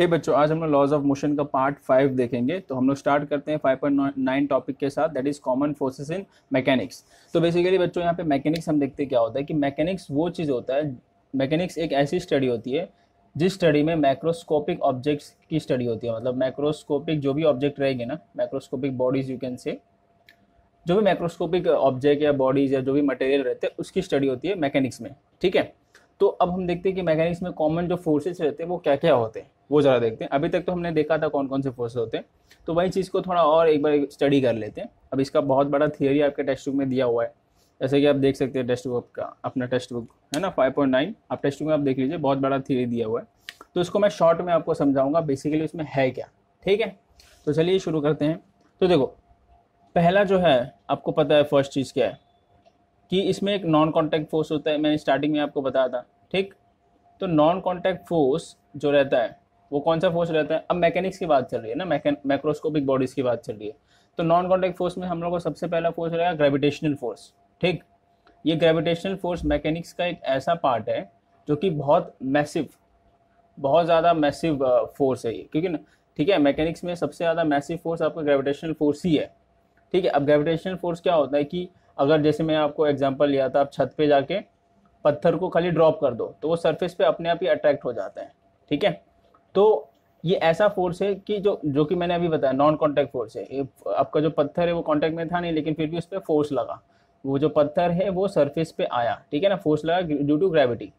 हे hey, बच्चों, आज हम लोग लॉज ऑफ़ मोशन का पार्ट फाइव देखेंगे। तो हम लोग स्टार्ट करते हैं फाइव पॉइंट नाइन टॉपिक के साथ। That is common forces in mechanics तो बेसिकली बच्चों, यहाँ पे मैकेनिक्स हम देखते क्या होता है कि मैकेनिक्स वो चीज़ होता है मैकेनिक्स एक ऐसी स्टडी होती है, जिस स्टडी में मैक्रोस्कोपिक ऑब्जेक्ट्स की स्टडी होती है। मतलब मैक्रोस्कोपिक जो भी ऑब्जेक्ट रहेंगे ना मैक्रोस्कोपिक बॉडीज यू कैन से जो भी मैक्रोस्कोपिक ऑब्जेक्ट या बॉडीज या जो भी मटेरियल रहते हैं, उसकी स्टडी होती है मैकेनिक्स में। ठीक है? तो अब हम देखते हैं कि मैकेनिक्स में कॉमन जो फोर्सेस रहते हैं, वो क्या क्या होते हैं। वो ज़रा देखते हैं। अभी तक तो हमने देखा था कौन कौन से फोर्स होते हैं। तो वही चीज़ को थोड़ा और एक बार स्टडी कर लेते हैं। अब इसका बहुत बड़ा थियरी आपके टेक्स्ट बुक में दिया हुआ है। जैसे कि आप देख सकते हैं टेक्स्ट बुक का, अपना टेक्स्ट बुक है ना? 5.9 आप टेक्स्ट बुक में आप देख लीजिए, बहुत बड़ा थियरी दिया हुआ है। तो इसको मैं शॉर्ट में आपको समझाऊँगा। बेसिकली उसमें है क्या? ठीक है? तो चलिए शुरू करते हैं। तो देखो, पहला जो है, आपको पता है फ़र्स्ट चीज़ क्या है? कि इसमें एक नॉन कॉन्टैक्ट फोर्स होता है। मैंने स्टार्टिंग में आपको बताया था। ठीक? तो नॉन कॉन्टैक्ट फोर्स जो रहता है वो कौन सा फोर्स रहता है? अब मैकेनिक्स की बात चल रही है ना मैक्रोस्कोपिक बॉडीज की बात चल रही है। तो नॉन कॉन्टैक्ट फोर्स में हम लोग को सबसे पहला फोर्स रहेगा ग्रेविटेशनल फोर्स ठीक? ये ग्रेविटेशनल फोर्स मैकेनिक्स का एक ऐसा पार्ट है जो कि बहुत मैसिव बहुत ज़्यादा मैसिव फोर्स है ये, क्योंकि ना, ठीक है मैकेनिक्स में सबसे ज़्यादा मैसिव फोर्स आपका ग्रेविटेशनल फोर्स ही है, ठीक है? अब ग्रेविटेशनल फोर्स क्या होता है कि अगर जैसे मैं आपको एग्जांपल लिया था, आप छत पे जाके पत्थर को खाली ड्रॉप कर दो तो वो सरफेस पे अपने आप ही अट्रैक्ट हो जाता है, ठीक है? तो ये ऐसा फोर्स है कि जो जो कि मैंने अभी बताया नॉन कॉन्टैक्ट फोर्स है आपका जो पत्थर है वो कॉन्टैक्ट में था नहीं, लेकिन फिर भी उस पर फोर्स लगा। वो जो पत्थर है वो सरफेस पे आया, ठीक है ना? फोर्स लगा ड्यू टू ग्रेविटी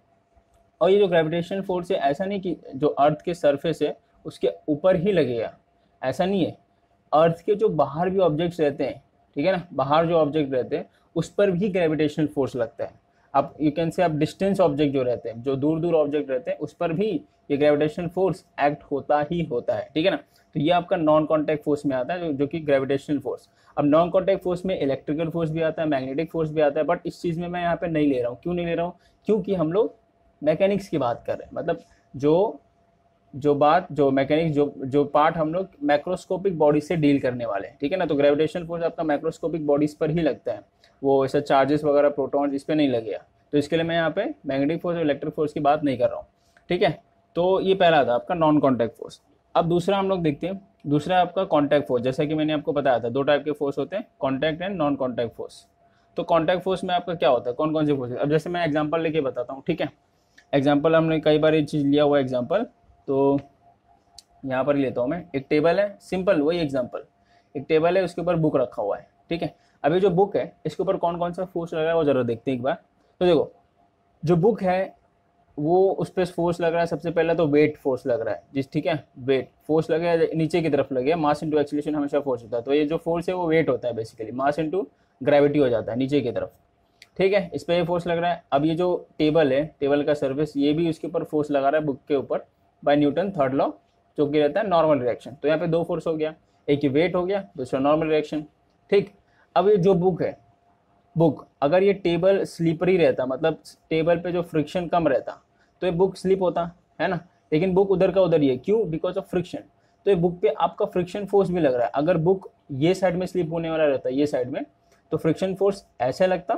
और ये जो ग्रेविटेशन फोर्स है, ऐसा नहीं कि जो अर्थ के सरफेस है, उसके ऊपर ही लगेगा। ऐसा नहीं है। अर्थ के जो बाहर भी ऑब्जेक्ट्स रहते हैं, ठीक है ना? बाहर जो ऑब्जेक्ट रहते हैं, उस पर भी ग्रेविटेशनल फोर्स लगता है। आप यू कैन से आप डिस्टेंस ऑब्जेक्ट जो रहते हैं जो दूर दूर ऑब्जेक्ट रहते हैं उस पर भी ये ग्रेविटेशन फोर्स एक्ट होता ही होता है ठीक है ना? तो ये आपका नॉन कॉन्टैक्ट फोर्स में आता है जो, जो कि ग्रेविटेशन फोर्स अब नॉन कॉन्टैक्ट फोर्स में इलेक्ट्रिकल फोर्स भी आता है मैग्नेटिक फोर्स भी आता है बट इस चीज़ में मैं यहाँ पर नहीं ले रहा हूँ। क्यों नहीं ले रहा हूँ? क्योंकि हम लोग मैकेनिक्स की बात कर रहे हैं। मतलब जो जो बात, जो मैकेनिक्स जो जो पार्ट हम लोग मैक्रोस्कोपिक बॉडी से डील करने वाले हैं, ठीक है ना? तो ग्रेविटेशन फोर्स आपका मैक्रोस्कोपिक बॉडीज पर ही लगता है। वो ऐसा चार्जेस वगैरह प्रोटॉन इस पर नहीं लगेगा तो इसके लिए मैं यहाँ पे मैग्नेटिक फोर्स और इलेक्ट्रिक फोर्स की बात नहीं कर रहा हूँ, ठीक है? तो ये पहला था आपका नॉन कॉन्टैक्ट फोर्स अब दूसरा हम लोग देखते हैं। दूसरा आपका कॉन्टैक्ट फोर्स जैसा कि मैंने आपको बताया था, दो टाइप के फोर्स होते हैं contact and non contact force तो कॉन्टैक्ट फोर्स में आपका क्या होता है? कौन कौन से फोर्स अब जैसे मैं एग्ज़ाम्पल लेके बताता हूँ, ठीक है? एग्ज़ाम्पल हमने कई बार ये चीज़ लिया हुआ एग्ज़ाम्पल तो यहाँ पर लेता हूँ मैं। एक टेबल है, सिंपल, वही एग्ज़ाम्पल एक टेबल है, उसके ऊपर बुक रखा हुआ है, ठीक है? अभी जो बुक है, इसके ऊपर कौन कौन सा फोर्स लगा है वो ज़रूर देखते हैं एक बार। तो देखो, जो बुक है, वो उस पर फोर्स लग रहा है, सबसे पहले तो वेट फोर्स लग रहा है, जिस, ठीक है? वेट फोर्स लगे नीचे की तरफ़ लगे मास इंटू एक्सीलेशन हमेशा फोर्स होता है। तो ये जो फोर्स है, वो वेट होता है बेसिकली मास इंटू ग्रेविटी हो जाता है, नीचे की तरफ़, ठीक है? इस पर ये फोर्स लग रहा है। अब ये जो टेबल है टेबल का सर्विस ये भी उसके ऊपर फोर्स लगा रहा है बुक के ऊपर। बाय न्यूटन थर्ड लॉ जो कि रहता है नॉर्मल रिएक्शन तो यहाँ पे दो फोर्स हो गया। एक वेट हो गया दूसरा नॉर्मल रिएक्शन ठीक? अब ये जो बुक है बुक अगर ये टेबल स्लीपरी रहता मतलब टेबल पे जो फ्रिक्शन कम रहता तो ये बुक स्लिप होता, है ना? लेकिन बुक उधर का उधर ही है क्यों? बिकॉज़ ऑफ़ फ्रिक्शन तो ये बुक पे आपका फ्रिक्शन फोर्स भी लग रहा है। अगर बुक ये साइड में स्लिप होने वाला रहता, ये साइड में तो फ्रिक्शन फोर्स ऐसे लगता,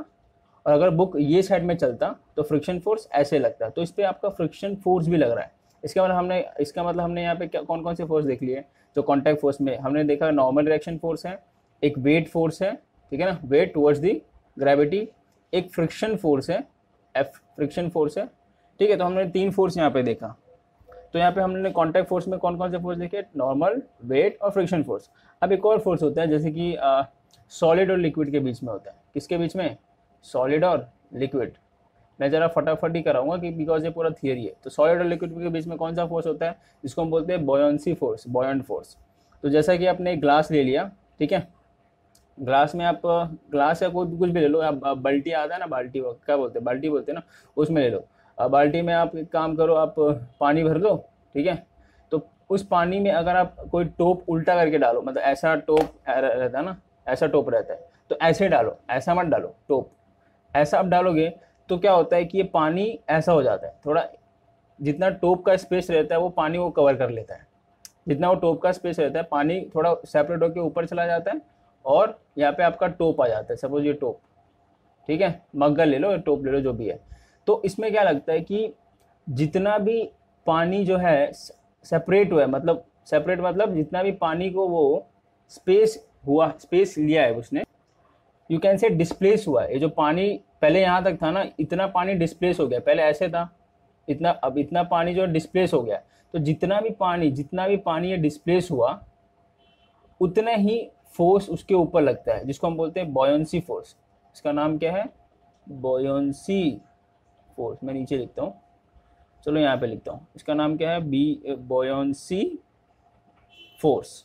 और अगर बुक ये साइड में चलता तो फ्रिक्शन फोर्स ऐसे लगता। तो इस पर आपका फ्रिक्शन फोर्स भी लग रहा है। इसका मतलब हमने, इसका मतलब हमने यहाँ पे क्या कौन कौन से फोर्स देख लिए? जो कॉन्टैक्ट फोर्स में, हमने देखा नॉर्मल रिएक्शन फोर्स है, एक वेट फोर्स है, ठीक है ना? वेट टुवर्ड्स दी ग्रेविटी एक फ्रिक्शन फोर्स है एफ़ फ्रिक्शन फोर्स है, ठीक है? तो हमने तीन फोर्स यहाँ पे देखा। तो यहाँ पे हमने कॉन्टैक्ट फोर्स में कौन कौन से फोर्स देखे? नॉर्मल वेट और फ्रिक्शन फोर्स अब एक और फोर्स होता है, जैसे कि सॉलिड और लिक्विड के बीच में होता है। किसके बीच में? सॉलिड और लिक्विड मैं ज़रा फटाफट ही कराऊँगा कि बिकॉज़ ये पूरा थियरी है। तो सॉलिड और लिक्विड के बीच में कौन सा फोर्स होता है? जिसको हम बोलते हैं बॉयसी फोर्स बॉयंट फोर्स तो जैसा कि आपने ग्लास ले लिया, ठीक है? ग्लास में आप ग्लास या कोई कुछ भी ले लो, आप बाल्टी आता है ना? बाल्टी क्या बोलते हैं? बाल्टी बोलते हैं ना? उसमें ले लो। बाल्टी में आप एक काम करो, आप पानी भर लो, ठीक है? तो उस पानी में अगर आप कोई टोप उल्टा करके डालो मतलब ऐसा टोप रहता है ना? ऐसा टोप रहता है। तो ऐसे डालो, ऐसा मत डालो, टोप। ऐसा आप डालोगे तो क्या होता है कि ये पानी ऐसा हो जाता है, थोड़ा जितना टोप का स्पेस रहता है वो पानी वो कवर कर लेता है। जितना वो टोप का स्पेस रहता है, पानी थोड़ा सेपरेट होकर ऊपर चला जाता है और यहाँ पे आपका टोप आ जाता है सपोज़ ये टोप, ठीक है? मग्गल ले लो या टोप ले लो, जो भी है। तो इसमें क्या लगता है कि जितना भी पानी जो है सेपरेट हुआ है मतलब सेपरेट मतलब जितना भी पानी को वो स्पेस हुआ स्पेस लिया है उसने यू कैन से डिस्प्लेस हुआ है। ये जो पानी पहले यहाँ तक था ना, इतना पानी डिस्प्लेस हो गया। पहले ऐसे था, इतना, अब इतना पानी जो डिस्प्लेस हो गया। तो जितना भी पानी, जितना भी पानी ये डिस्प्लेस हुआ, उतना ही फोर्स उसके ऊपर लगता है, जिसको हम बोलते हैं बॉयंसी फोर्स इसका नाम क्या है? बॉयसी फोर्स मैं नीचे लिखता हूँ। चलो यहाँ पे लिखता हूँ। इसका नाम क्या है? बी बॉयंसी फोर्स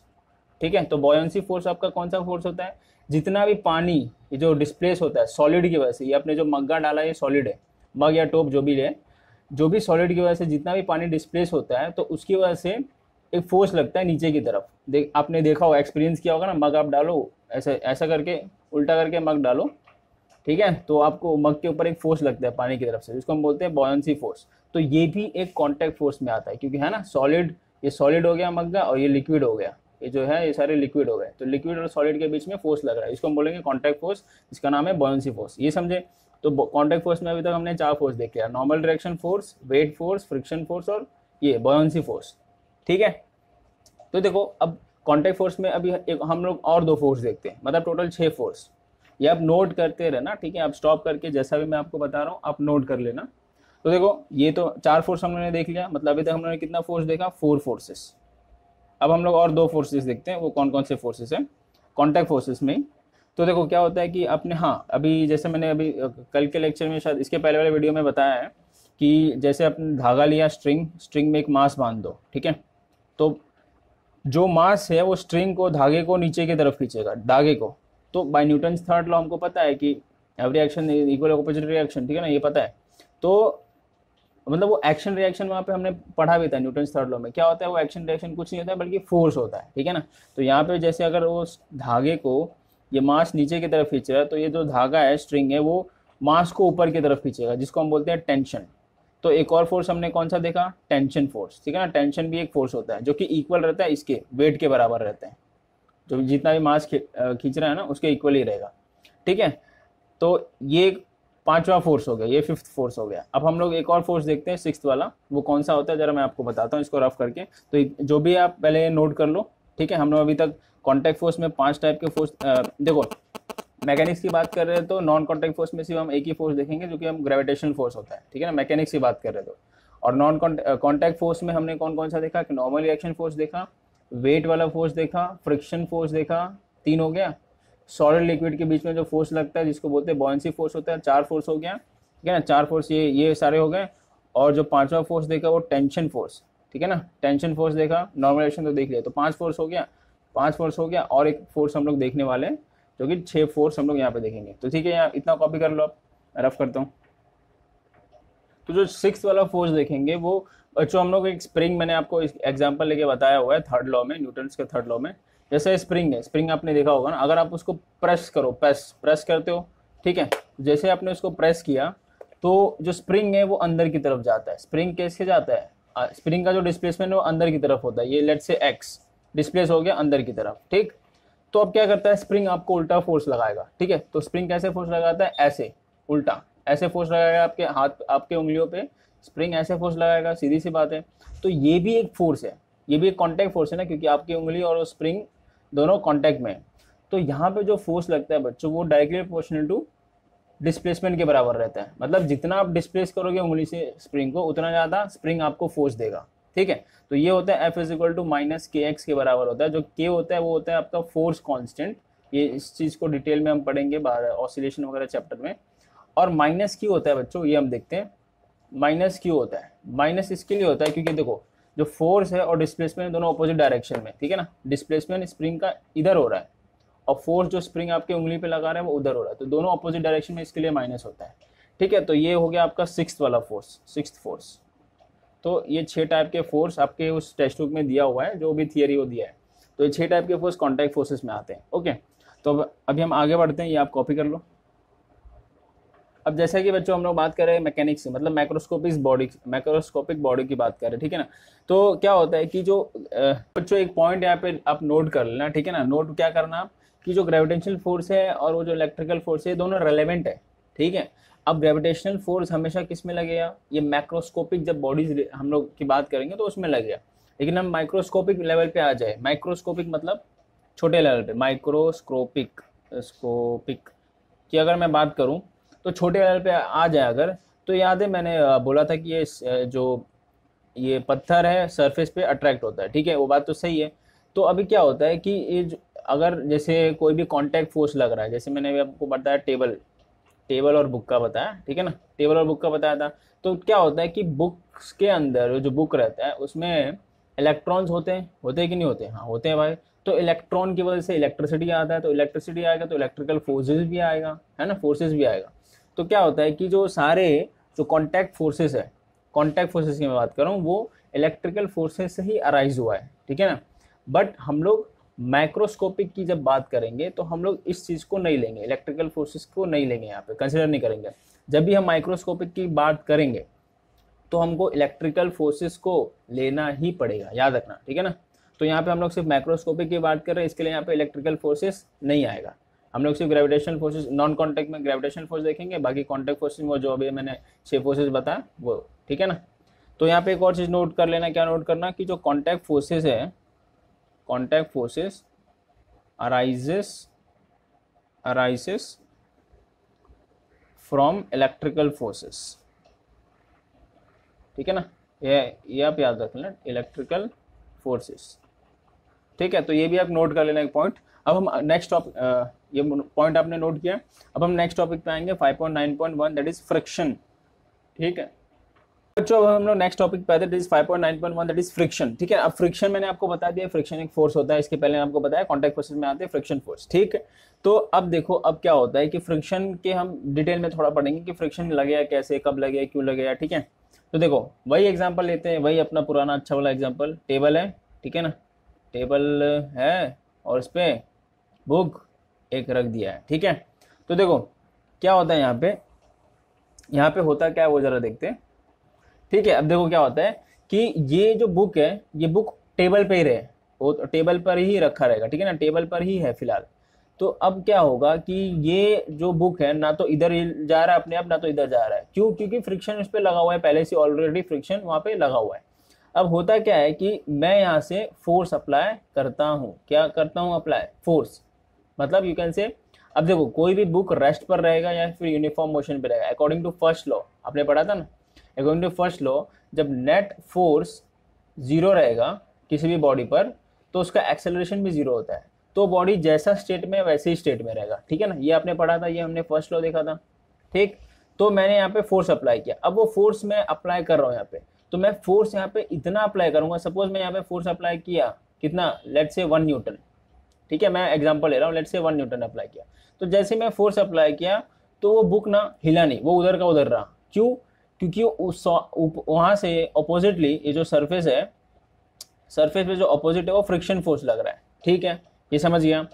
ठीक है? तो बॉयसी फोर्स आपका कौन सा फोर्स होता है? जितना भी पानी ये जो डिस्प्लेस होता है सॉलिड की वजह से, ये अपने जो मग्गा डाला है ये सॉलिड है, मग या टोप जो भी है जो भी सॉलिड की वजह से जितना भी पानी डिस्प्लेस होता है तो उसकी वजह से एक फोर्स लगता है नीचे की तरफ़। देख आपने देखा होगा एक्सपीरियंस किया होगा ना, मग आप डालो, ऐसा ऐसा करके, उल्टा करके मग डालो, ठीक है? तो आपको मग के ऊपर एक फोर्स लगता है पानी की तरफ़ से, जिसको हम बोलते हैं बॉयंसी फोर्स तो ये भी एक कॉन्टैक्ट फोर्स में आता है, क्योंकि है ना सॉलिड ये सॉलिड हो गया मग्गा और ये लिक्विड हो गया। ये जो है, ये सारे लिक्विड हो गए। तो लिक्विड और सॉलिड के बीच में फोर्स लग रहा है। इसको हम बोलेंगे कॉन्टैक्ट फोर्स इसका नाम है बॉयंसी फोर्स ये समझे? तो कॉन्टैक्ट फोर्स में अभी तक हमने चार फोर्स देख लिया normal direction force weight force friction force और ये बॉयंसी फोर्स ठीक है? तो देखो, अब कॉन्टैक्ट फोर्स में अभी एक हम लोग और दो फोर्स देखते हैं। मतलब टोटल छः फोर्स ये आप नोट करते रहना, ठीक है? आप स्टॉप करके जैसा भी मैं आपको बता रहा हूँ, आप नोट कर लेना। तो देखो, ये तो चार फोर्स हम लोगों ने देख लिया। मतलब अभी तक हम लोगों ने कितना फोर्स देखा? फोर फोर्सेस अब हम लोग और दो फोर्सेस देखते हैं, वो कौन कौन से फोर्सेस हैं? कॉन्टैक्ट फोर्सेस में तो देखो, क्या होता है कि अपने हाँ अभी जैसे मैंने अभी कल के लेक्चर में शायद, इसके पहले वाले वीडियो में बताया है कि जैसे अपने धागा लिया स्ट्रिंग स्ट्रिंग में एक मास बाँध दो, ठीक है? तो जो मास है, वो स्ट्रिंग को धागे को नीचे की तरफ़ खींचेगा, धागे को। तो बाय न्यूटन थर्ड लॉ हमको पता है कि every action equal opposite reaction ठीक है ना? ये पता है। तो मतलब वो एक्शन रिएक्शन वहाँ पे हमने पढ़ा भी था न्यूटन थर्ड लॉ में। क्या होता है, वो एक्शन रिएक्शन कुछ नहीं होता है, बल्कि फोर्स होता है, ठीक है ना? तो यहाँ पे जैसे अगर वो धागे को, ये मास नीचे की तरफ़ खींच रहा है तो ये जो धागा है स्ट्रिंग है, वो मास को ऊपर की तरफ़ खींचेगा, जिसको हम बोलते हैं टेंशन तो एक और फोर्स हमने कौन सा देखा? टेंशन फोर्स ठीक है ना? टेंशन भी एक फोर्स होता है, जो कि इक्वल रहता है इसके वेट के बराबर रहते हैं। जो जितना भी मास खींच रहा है ना, उसके इक्वल ही रहेगा, ठीक है? तो ये पांचवा फोर्स हो गया, ये फिफ्थ फोर्स हो गया। अब हम लोग एक और फोर्स देखते हैं सिक्स वाला। वो कौन सा होता है, जरा मैं आपको बताता हूँ इसको रफ करके। तो जो भी आप पहले नोट कर लो, ठीक है? हम लोग अभी तक कॉन्टैक्ट फोर्स में पाँच टाइप के फोर्स देखो मैकेनिक्स की बात कर रहे हैं तो नॉन कॉन्टैक्ट फोर्स में सिर्फ़ हम एक ही फोर्स देखेंगे, जो कि हम ग्रेविटेशनल फोर्स होता है, ठीक है ना? मैकेनिक्स की बात कर रहे तो। और नॉन कॉन्टैक्ट फोर्स में हमने कौन कौन सा देखा? कि नॉर्मल रिएक्शन फोर्स देखा वेट वाला फोर्स देखा फ्रिक्शन फोर्स देखा, तीन हो गया। सॉलिड लिक्विड के बीच में जो फोर्स लगता है, जिसको बोलते हैं बॉन्सी फोर्स होता है, चार फोर्स हो गया, ठीक है ना? चार फोर्स ये ये सारे हो गए, और जो पांचवा फोर्स देखा वो टेंशन फोर्स ठीक है ना? टेंशन फोर्स देखा नॉर्मलाइजेशन तो देख लिया तो पाँच फोर्स हो गया, पाँच फोर्स हो गया, और एक फोर्स हम लोग देखने वाले हैं, जो कि छह फोर्स हम लोग यहाँ पे देखेंगे। तो ठीक है, यहाँ इतना कॉपी कर लो आप रफ करता हूँ। तो जो सिक्स वाला फोर्स देखेंगे, वो बच्चों हम लोग एक स्प्रिंग मैंने आपको एग्ज़ाम्पल लेके बताया हुआ है थर्ड लॉ में न्यूटन के थर्ड लॉ में जैसे स्प्रिंग है स्प्रिंग आपने देखा होगा ना, अगर आप उसको प्रेस करो प्रेस प्रेस करते हो, ठीक है? जैसे आपने उसको प्रेस किया तो जो स्प्रिंग है वो अंदर की तरफ़ जाता है। स्प्रिंग कैसे जाता है? स्प्रिंग का जो डिस्प्लेसमेंट है वो अंदर की तरफ़ होता है। ये लेट से एक्स डिस्प्लेस हो गया अंदर की तरफ़, ठीक? तो अब क्या करता है स्प्रिंग आपको उल्टा फोर्स लगाएगा, ठीक है? तो स्प्रिंग कैसे फोर्स लगाता है? ऐसे, उल्टा। ऐसे फोर्स लगाएगा आपके हाथ, आपके उंगलियों पे। स्प्रिंग ऐसे फोर्स लगाएगा, सीधी सी बात है। तो ये भी एक फोर्स है। ये भी एक कॉन्टैक्ट फोर्स है ना, क्योंकि आपकी उंगली और स्प्रिंग दोनों कॉन्टैक्ट में तो यहाँ पे जो फोर्स लगता है बच्चों, वो डायरेक्टली प्रोपोर्शनल टू डिस्प्लेसमेंट के बराबर रहता है। मतलब जितना आप डिस्प्लेस करोगे उंगली से स्प्रिंग को, उतना ज़्यादा स्प्रिंग आपको फोर्स देगा। ठीक है? तो ये होता है F is equal to minus K X के बराबर होता है। जो के होता है, वो होता है आपका फोर्स कॉन्स्टेंट ये इस चीज़ को डिटेल में हम पढ़ेंगे बाहर ऑसिलेशन वगैरह चैप्टर में। और माइनस क्यू होता है बच्चों, ये हम देखते हैं। माइनस क्यू होता है। माइनस इसके लिए होता है, क्योंकि देखो जो फोर्स है और डिस्प्लेसमेंट दोनों अपोजिट डायरेक्शन में, ठीक है ना? डिस्प्लेसमेंट स्प्रिंग का इधर हो रहा है और फोर्स जो स्प्रिंग आपके उंगली पे लगा रहा है, वो उधर हो रहा है। तो दोनों अपोजिट डायरेक्शन में इसके लिए माइनस होता है, ठीक है? तो ये हो गया आपका सिक्स वाला फोर्स सिक्स फोर्स तो ये छः टाइप के फोर्स आपके उस टेक्स्ट बुक में दिया हुआ है, जो भी थियरी वो दिया है। तो ये छः टाइप के फोर्स कॉन्टैक्ट फोर्सेस में आते हैं ओके तो अभी हम आगे बढ़ते हैं, ये आप कॉपी कर लो। अब जैसा कि बच्चों, हम लोग बात कर रहे हैं मैकेनिक्स से मतलब माइक्रोस्कोपिक बॉडी माइक्रोस्कोपिक बॉडी की बात कर रहे हैं, ठीक है ना? तो क्या होता है कि जो बच्चों, एक पॉइंट यहाँ पे आप नोट कर लेना, ठीक है ना? नोट क्या करना आप? कि जो ग्रेविटेशनल फोर्स है और वो जो इलेक्ट्रिकल फोर्स है दोनों रेलेवेंट है, ठीक है? अब ग्रेविटेशनल फोर्स हमेशा किसमें लगेगा? ये मैक्रोस्कोपिक जब बॉडीज हम लोग की बात करेंगे तो उसमें लगेगा। लेकिन हम माइक्रोस्कोपिक लेवल पे आ जाए। माइक्रोस्कोपिक मतलब छोटे लेवल पे माइक्रोस्कोपिक स्कोपिक की अगर मैं बात करूँ तो छोटे लेवल पे आ जाए अगर तो याद है मैंने बोला था कि ये जो ये पत्थर है सरफेस पे अट्रैक्ट होता है, ठीक है? वो बात तो सही है। तो अभी क्या होता है कि ये अगर जैसे कोई भी कांटेक्ट फोर्स लग रहा है, जैसे मैंने अभी आपको बताया टेबल टेबल और बुक का बताया, ठीक है ना? टेबल और बुक का बताया था। तो क्या होता है कि बुक्स के अंदर जो बुक रहता है, उसमें इलेक्ट्रॉन्स होते हैं होते हैं कि नहीं होते? हाँ होते हैं भाई। तो इलेक्ट्रॉन की वजह से इलेक्ट्रिसिटी आता है तो इलेक्ट्रिसिटी आएगा तो इलेक्ट्रिकल फोर्सेज भी आएगा, है ना? फोर्सेज भी आएगा। तो क्या होता है कि जो सारे जो कॉन्टैक्ट फोर्सेस है कॉन्टैक्ट फोर्सेस की मैं बात कर रहा हूँ, वो इलेक्ट्रिकल फोर्सेस से ही अराइज हुआ है, ठीक है ना? बट हम लोग माइक्रोस्कोपिक की जब बात करेंगे तो हम लोग इस चीज़ को नहीं लेंगे इलेक्ट्रिकल फोर्सेस को नहीं लेंगे यहाँ पे कंसिडर नहीं करेंगे। जब भी हम माइक्रोस्कोपिक की बात करेंगे तो हमको इलेक्ट्रिकल फोर्सेस को लेना ही पड़ेगा, याद रखना, ठीक है ना? तो यहाँ पे हम लोग सिर्फ़ माइक्रोस्कोपिक की बात कर रहे हैं, इसके लिए यहाँ पे इलेक्ट्रिकल फोर्सेस नहीं आएगा। हम लोग सिर्फ़ ग्रेविटेशनल फोर्सेस नॉन कॉन्टैक्ट में ग्रेविटेशनल फोर्स देखेंगे, बाकी कॉन्टैक्ट फोर्सेस में जो अभी मैंने छः फोर्सेस बताया, वो, ठीक है ना? तो यहाँ पे एक और चीज़ नोट कर लेना, क्या नोट करना? कि जो कॉन्टैक्ट फोर्सेस है contact forces arises arises from electrical forces ठीक है ना? ये ये आप याद रख लेना इलेक्ट्रिकल फोर्सेस ठीक है? तो ये भी आप नोट कर लेना एक पॉइंट अब हम नेक्स्ट टॉपिक ये पॉइंट आपने नोट किया अब हम नेक्स्ट टॉपिक पे आएँगे 5.9.1 दैट इज़ फ्रिक्शन ठीक है? बच्चों, अब हम लोग नेक्स्ट टॉपिक पे आते हैं इज़ 5.9.1 दैट इज़ फ्रिक्शन ठीक है? अब फ्रिक्शन मैंने आपको बता दिया फ्रिक्शन एक फोर्स होता है, इसके पहले आपको बताया कॉन्टैक्ट फोर्सेस में आते हैं फ्रिक्शन फोर्स ठीक है? तो अब देखो, अब क्या होता है कि फ्रिक्शन के हम डिटेल में थोड़ा पढ़ेंगे कि फ्रिक्शन लगेगा कैसे, कब लगेगा, क्यों लगेगा, ठीक है? तो देखो, वही एग्ज़ाम्पल लेते हैं, वही अपना पुराना अच्छा वाला एग्ज़ाम्पल टेबल है, ठीक है ना? टेबल है, और इस पर बुक एक रख दिया है, ठीक है? तो देखो, क्या होता है यहाँ पे? यहाँ पे होता क्या है वो जरा देखते ठीक है, अब देखो क्या होता है कि ये जो बुक है, ये बुक टेबल पे ही रहे। वो तो टेबल पर ही रखा रहेगा, ठीक है ना? टेबल पर ही है फ़िलहाल। तो अब क्या होगा कि ये जो बुक है, ना तो इधर जा रहा है अपने आप, ना तो इधर जा रहा है। क्यों? क्योंकि फ्रिक्शन इस पर लगा हुआ है, पहले से ऑलरेडी फ्रिक्शन वहाँ पे लगा हुआ है। अब होता क्या है कि मैं यहाँ से फोर्स अप्लाई करता हूँ। क्या करता हूँ अप्लाई फोर्स मतलब यू कैन से अब देखो, कोई भी बुक रेस्ट पर रहेगा या फिर यूनिफॉर्म मोशन पर रहेगा अकॉर्डिंग टू फ़र्स्ट लॉ आपने पढ़ा था ना? अकॉर्डिंग टू फ़र्स्ट लॉ जब नेट फोर्स ज़ीरो रहेगा किसी भी बॉडी पर तो उसका एक्सेलरेशन भी ज़ीरो होता है। तो बॉडी जैसा स्टेट में वैसे ही स्टेट में रहेगा, ठीक है ना? ये आपने पढ़ा था, ये हमने फ़र्स्ट लॉ देखा था, ठीक? तो मैंने यहाँ पे फोर्स अप्लाई किया। अब वो फोर्स मैं अप्लाई कर रहा हूँ यहाँ पे। तो मैं फोर्स यहाँ पे इतना अप्लाई करूँगा सपोज़ मैं यहाँ पे फोर्स अप्लाई किया, कितना? लेट से वन न्यूटन ठीक है, मैं एग्ज़ाम्पल ले रहा हूँ लेट से वन न्यूटन अप्लाई किया। तो जैसे मैं फोर्स अप्लाई किया तो वो बुक ना हिला नहीं, वो उधर का उधर रहा। क्यों? क्योंकि वहाँ से अपोजिटली ये जो सरफेस है सरफेस पे जो अपोजिट है, वो फ्रिक्शन फोर्स लग रहा है। ठीक है? ये समझ गया?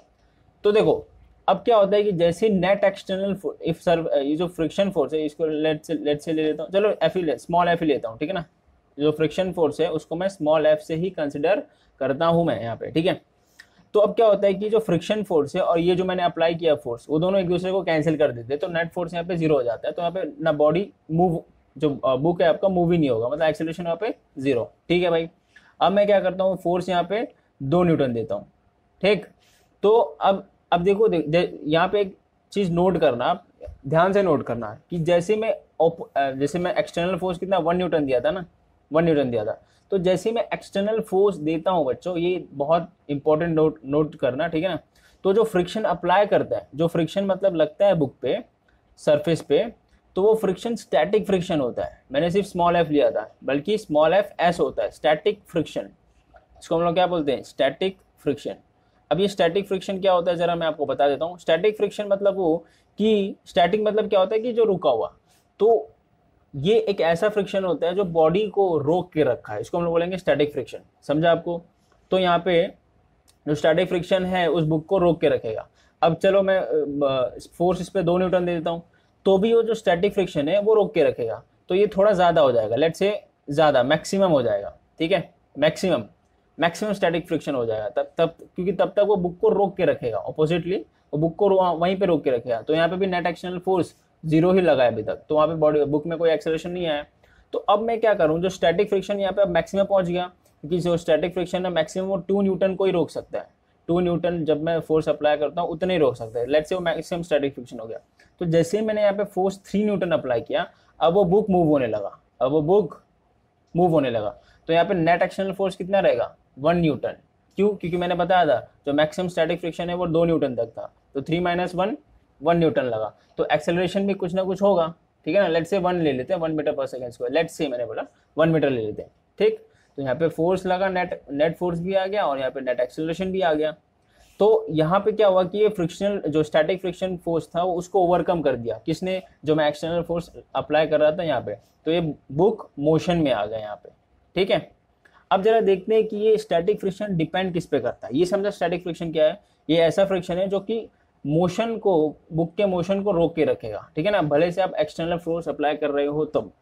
तो देखो, अब क्या होता है कि जैसे नेट एक्सटर्नल इफ़ सर ये जो फ्रिक्शन फोर्स है, इसको लेट से लेट से ले लेता हूँ। चलो एफ़ ही स्मॉल एफ़ ही लेता हूँ, ठीक है ना? जो फ्रिक्शन फोर्स है, उसको मैं स्मॉल एफ़ से ही कंसिडर करता हूँ मैं यहाँ पे, ठीक है? तो अब क्या होता है कि जो फ्रिक्शन फोर्स है और ये जो मैंने अप्लाई किया फोर्स वो दोनों एक दूसरे को कैंसिल कर देते हैं। तो नेट फोर्स यहाँ पे ज़ीरो हो जाता है। तो यहाँ पे ना बॉडी मूव जो बुक है आपका मूव ही नहीं होगा। मतलब एक्सेलेशन यहाँ पे ज़ीरो ठीक है भाई? अब मैं क्या करता हूँ फोर्स यहाँ पे दो न्यूटन देता हूँ। ठीक? तो अब अब देखो यहाँ पे एक चीज़ नोट करना, ध्यान से नोट करना कि जैसे मैं जैसे मैं एक्सटर्नल फोर्स कितना वन न्यूटन दिया था ना? वन न्यूटन दिया था। तो जैसे मैं एक्सटर्नल फोर्स देता हूँ बच्चों, ये बहुत इंपॉर्टेंट नोट नोट करना, ठीक है ना? तो जो फ्रिक्शन अप्लाई करता है, जो फ्रिक्शन मतलब लगता है बुक पे सरफेस पे तो वो फ्रिक्शन स्टैटिक फ्रिक्शन होता है। मैंने सिर्फ़ स्मॉल एफ़ लिया था, बल्कि स्मॉल एफ़ एस होता है स्टैटिक फ्रिक्शन इसको हम लोग क्या बोलते हैं? स्टैटिक फ्रिक्शन अब ये स्टैटिक फ्रिक्शन क्या होता है, जरा मैं आपको बता देता हूँ। स्टैटिक फ्रिक्शन मतलब वो कि स्टैटिक मतलब क्या होता है कि जो रुका हुआ। तो ये एक ऐसा फ्रिक्शन होता है जो बॉडी को रोक के रखा है। इसको हम लोग बोलेंगे स्टैटिक फ्रिक्शन समझा आपको? तो यहाँ पे जो स्टैटिक फ्रिक्शन है, उस बुक को रोक के रखेगा। अब चलो मैं फोर्स इस पर दो न्यूटन दे देता हूँ। तो भी वो जो स्टैटिक फ्रिक्शन है, वो रोक के रखेगा। तो ये थोड़ा ज़्यादा हो जाएगा। लेट से ज़्यादा मैक्सिमम हो जाएगा। ठीक है? मैक्सिमम मैक्सिमम स्टैटिक फ्रिक्शन हो जाएगा। तब तब, क्योंकि तब तक वो बुक को रोक के रखेगा। ऑपोजिटली वो बुक को वहीं पे रोक के रखेगा। तो यहाँ पे भी नेट एक्शनल फोर्स ज़ीरो ही लगा है अभी तक। तो वहाँ पे बॉडी बुक में कोई एक्सेलेशन नहीं आया। तो अब मैं क्या करूँ, जो स्टैटिक फ्रिक्शन यहाँ पे अब मैक्सिमम पहुँच गया, क्योंकि जो स्टैटिक फ्रिक्शन है मैक्सिमम वो टू न्यूटन को ही रोक सकता है। टू न्यूटन जब मैं फोर्स अप्लाई करता हूँ, उतने ही रोक सकता है। लेट्स से वो मैक्सिमम स्टैटिक फ्रिक्शन हो गया। तो जैसे ही मैंने यहाँ पे फोर्स थ्री न्यूटन अप्लाई किया, अब वो बुक मूव होने लगा। अब वो बुक मूव होने लगा। तो यहाँ पे नेट एक्शनल फोर्स कितना रहेगा? वन न्यूटन क्यों? क्योंकि मैंने बताया था, जो मैक्सिमम स्टैटिक फ्रिक्शन है, वो दो न्यूटन तक था। तो three minus one one Newton लगा। तो एक्सेलरेशन भी कुछ ना कुछ होगा, ठीक है ना? लेट से वन ले लेते हैं one metre per second square let say मैंने बोला वन मीटर ले लेते हैं, ठीक? तो यहाँ पे फोर्स लगा नेट नेट फोर्स भी आ गया और यहाँ पे नेट एक्सेलरेशन भी आ गया। तो यहाँ पे क्या हुआ कि ये फ्रिक्शनल जो स्टैटिक फ्रिक्शन फोर्स था, वो उसको ओवरकम कर दिया। किसने? जो मैं एक्सटर्नल फोर्स अप्लाई कर रहा था यहाँ पे। तो ये बुक मोशन में आ गया यहाँ पे, ठीक है? अब जरा देखते हैं कि ये स्टैटिक फ्रिक्शन डिपेंड किस पे करता है। ये समझा स्टैटिक फ्रिक्शन क्या है? ये ऐसा फ्रिक्शन है जो कि मोशन को, बुक के मोशन को रोक के रखेगा। ठीक है ना? भले से आप एक्सटर्नल फोर्स अप्लाई कर रहे हो तब,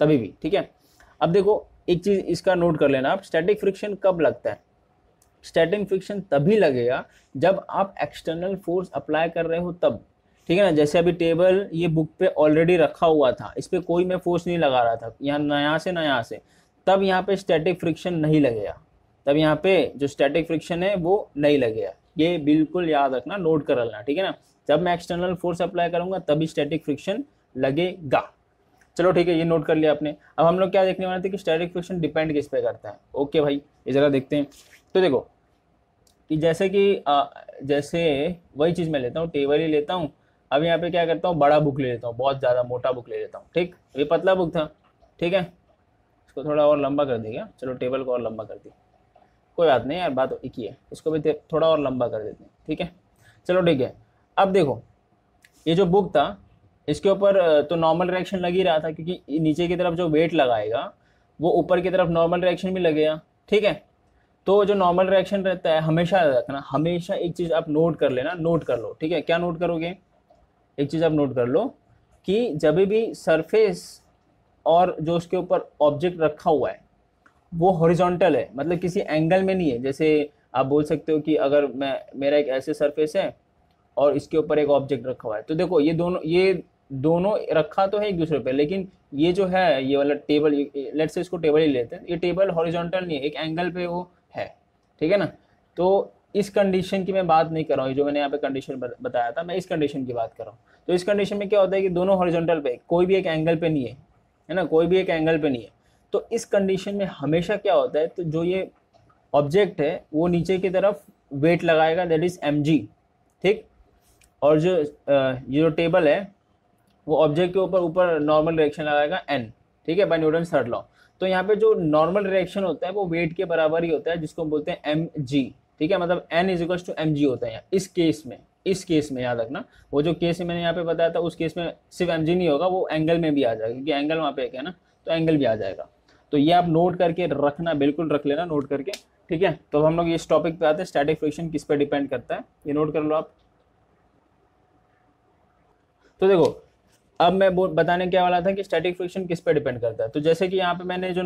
तभी भी, ठीक है? अब देखो, एक चीज़ इसका नोट कर लेना आप। स्टैटिक फ्रिक्शन कब लगता है? स्टैटिक फ्रिक्शन तभी लगेगा जब आप एक्सटर्नल फोर्स अप्लाई कर रहे हो तब। ठीक है ना? जैसे अभी टेबल ये बुक पे ऑलरेडी रखा हुआ था, इस पर कोई मैं फोर्स नहीं लगा रहा था, यहाँ नया से नया से, तब यहाँ पे स्टैटिक फ्रिक्शन नहीं लगेगा। तब यहाँ पे जो स्टैटिक फ्रिक्शन है वो नहीं लगेगा। ये बिल्कुल याद रखना नोट कर लेना ठीक है ना? जब मैं एक्सटर्नल फोर्स अप्लाई करूँगा तभी स्टैटिक फ्रिक्शन लगेगा। चलो ठीक है ये नोट कर लिया आपने। अब हम लोग क्या देखने वाले थे कि स्टैटिक फ्रिक्शन डिपेंड किस पे करता है? ओके भाई ये जरा देखते हैं। तो देखो कि जैसे कि आ, जैसे वही चीज़ मैं लेता हूँ टेबल ही लेता हूँ। अब यहाँ पे क्या करता हूँ बड़ा बुक ले लेता हूँ बहुत ज़्यादा मोटा बुक ले लेता हूँ ठीक? ये पतला बुक था ठीक है? इसको थोड़ा और लंबा कर दिया। चलो टेबल को और लंबा कर दिया। कोई बात नहीं यार, बात एक ही है। इसको भी थोड़ा और लंबा कर देते हैं, ठीक है? चलो ठीक है। अब देखो, ये जो बुक था, इसके ऊपर तो नॉर्मल रिएक्शन लग ही रहा था क्योंकि नीचे की तरफ़ जो वेट लगाएगा, वो ऊपर की तरफ़ नॉर्मल रिएक्शन भी लगेगा, ठीक है? तो जो नॉर्मल रिएक्शन रहता है, हमेशा रखना, हमेशा एक चीज़ आप नोट कर लेना नोट कर लो, ठीक है? क्या नोट करोगे? एक चीज़ आप नोट कर लो कि जब भी सरफेस और जो उसके ऊपर ऑब्जेक्ट रखा हुआ है वो हॉरिजॉन्टल है मतलब किसी एंगल में नहीं है। जैसे आप बोल सकते हो कि अगर मैं, मेरा एक ऐसे सरफेस है और इसके ऊपर एक ऑब्जेक्ट रखा हुआ है। तो देखो, ये दोनों ये दोनों रखा तो है एक दूसरे पे, लेकिन ये जो है, ये वाला टेबल लेट से इसको टेबल ही लेते हैं। ये टेबल हॉरिजॉन्टल नहीं है, एक एंगल पे वो है, ठीक है ना? तो इस कंडीशन की मैं बात नहीं कर रहा हूँ जो मैंने यहाँ पे कंडीशन बताया था, मैं इस कंडीशन की बात कर रहा हूँ। तो इस कंडीशन में क्या होता है कि दोनों हॉरिजॉन्टल पे, कोई भी एक एंगल पे नहीं है है ना? कोई भी एक एंगल पे नहीं है। तो इस कंडीशन में हमेशा क्या होता है तो जो ये ऑब्जेक्ट है, वो नीचे की तरफ़ वेट लगाएगा दैट इज़ एम ठीक? और जो ये जो टेबल है, वो ऑब्जेक्ट के ऊपर ऊपर नॉर्मल रिएक्शन लगाएगा एन ठीक है? बाय न्यूटन थर्ड लॉ तो यहाँ पे जो नॉर्मल रिएक्शन होता है, वो वेट के बराबर ही होता है, जिसको हम बोलते हैं एम जी ठीक है? मतलब N is equal to M G होता है यहाँ, इस केस में, इस केस में याद रखना। वो जो केस मैंने यहाँ पे बताया था, उस केस में सिर्फ़ एम जी नहीं होगा, वो एंगल में भी आ जाएगा, क्योंकि एंगल वहाँ पे एक है ना तो एंगल भी आ जाएगा। तो ये आप नोट करके रखना, बिल्कुल रख लेना नोट करके। ठीक है? तो हम लोग इस टॉपिक पे आते हैं। स्टैटिक फ्रिक्शन किस पे डिपेंड करता है? ये नोट कर लो आप। तो देखो, अब मैं बताने क्या वाला था कि स्टैटिक फ्रिक्शन किस पे डिपेंड करता है? तो जैसे कि यहाँ पे मैंने जो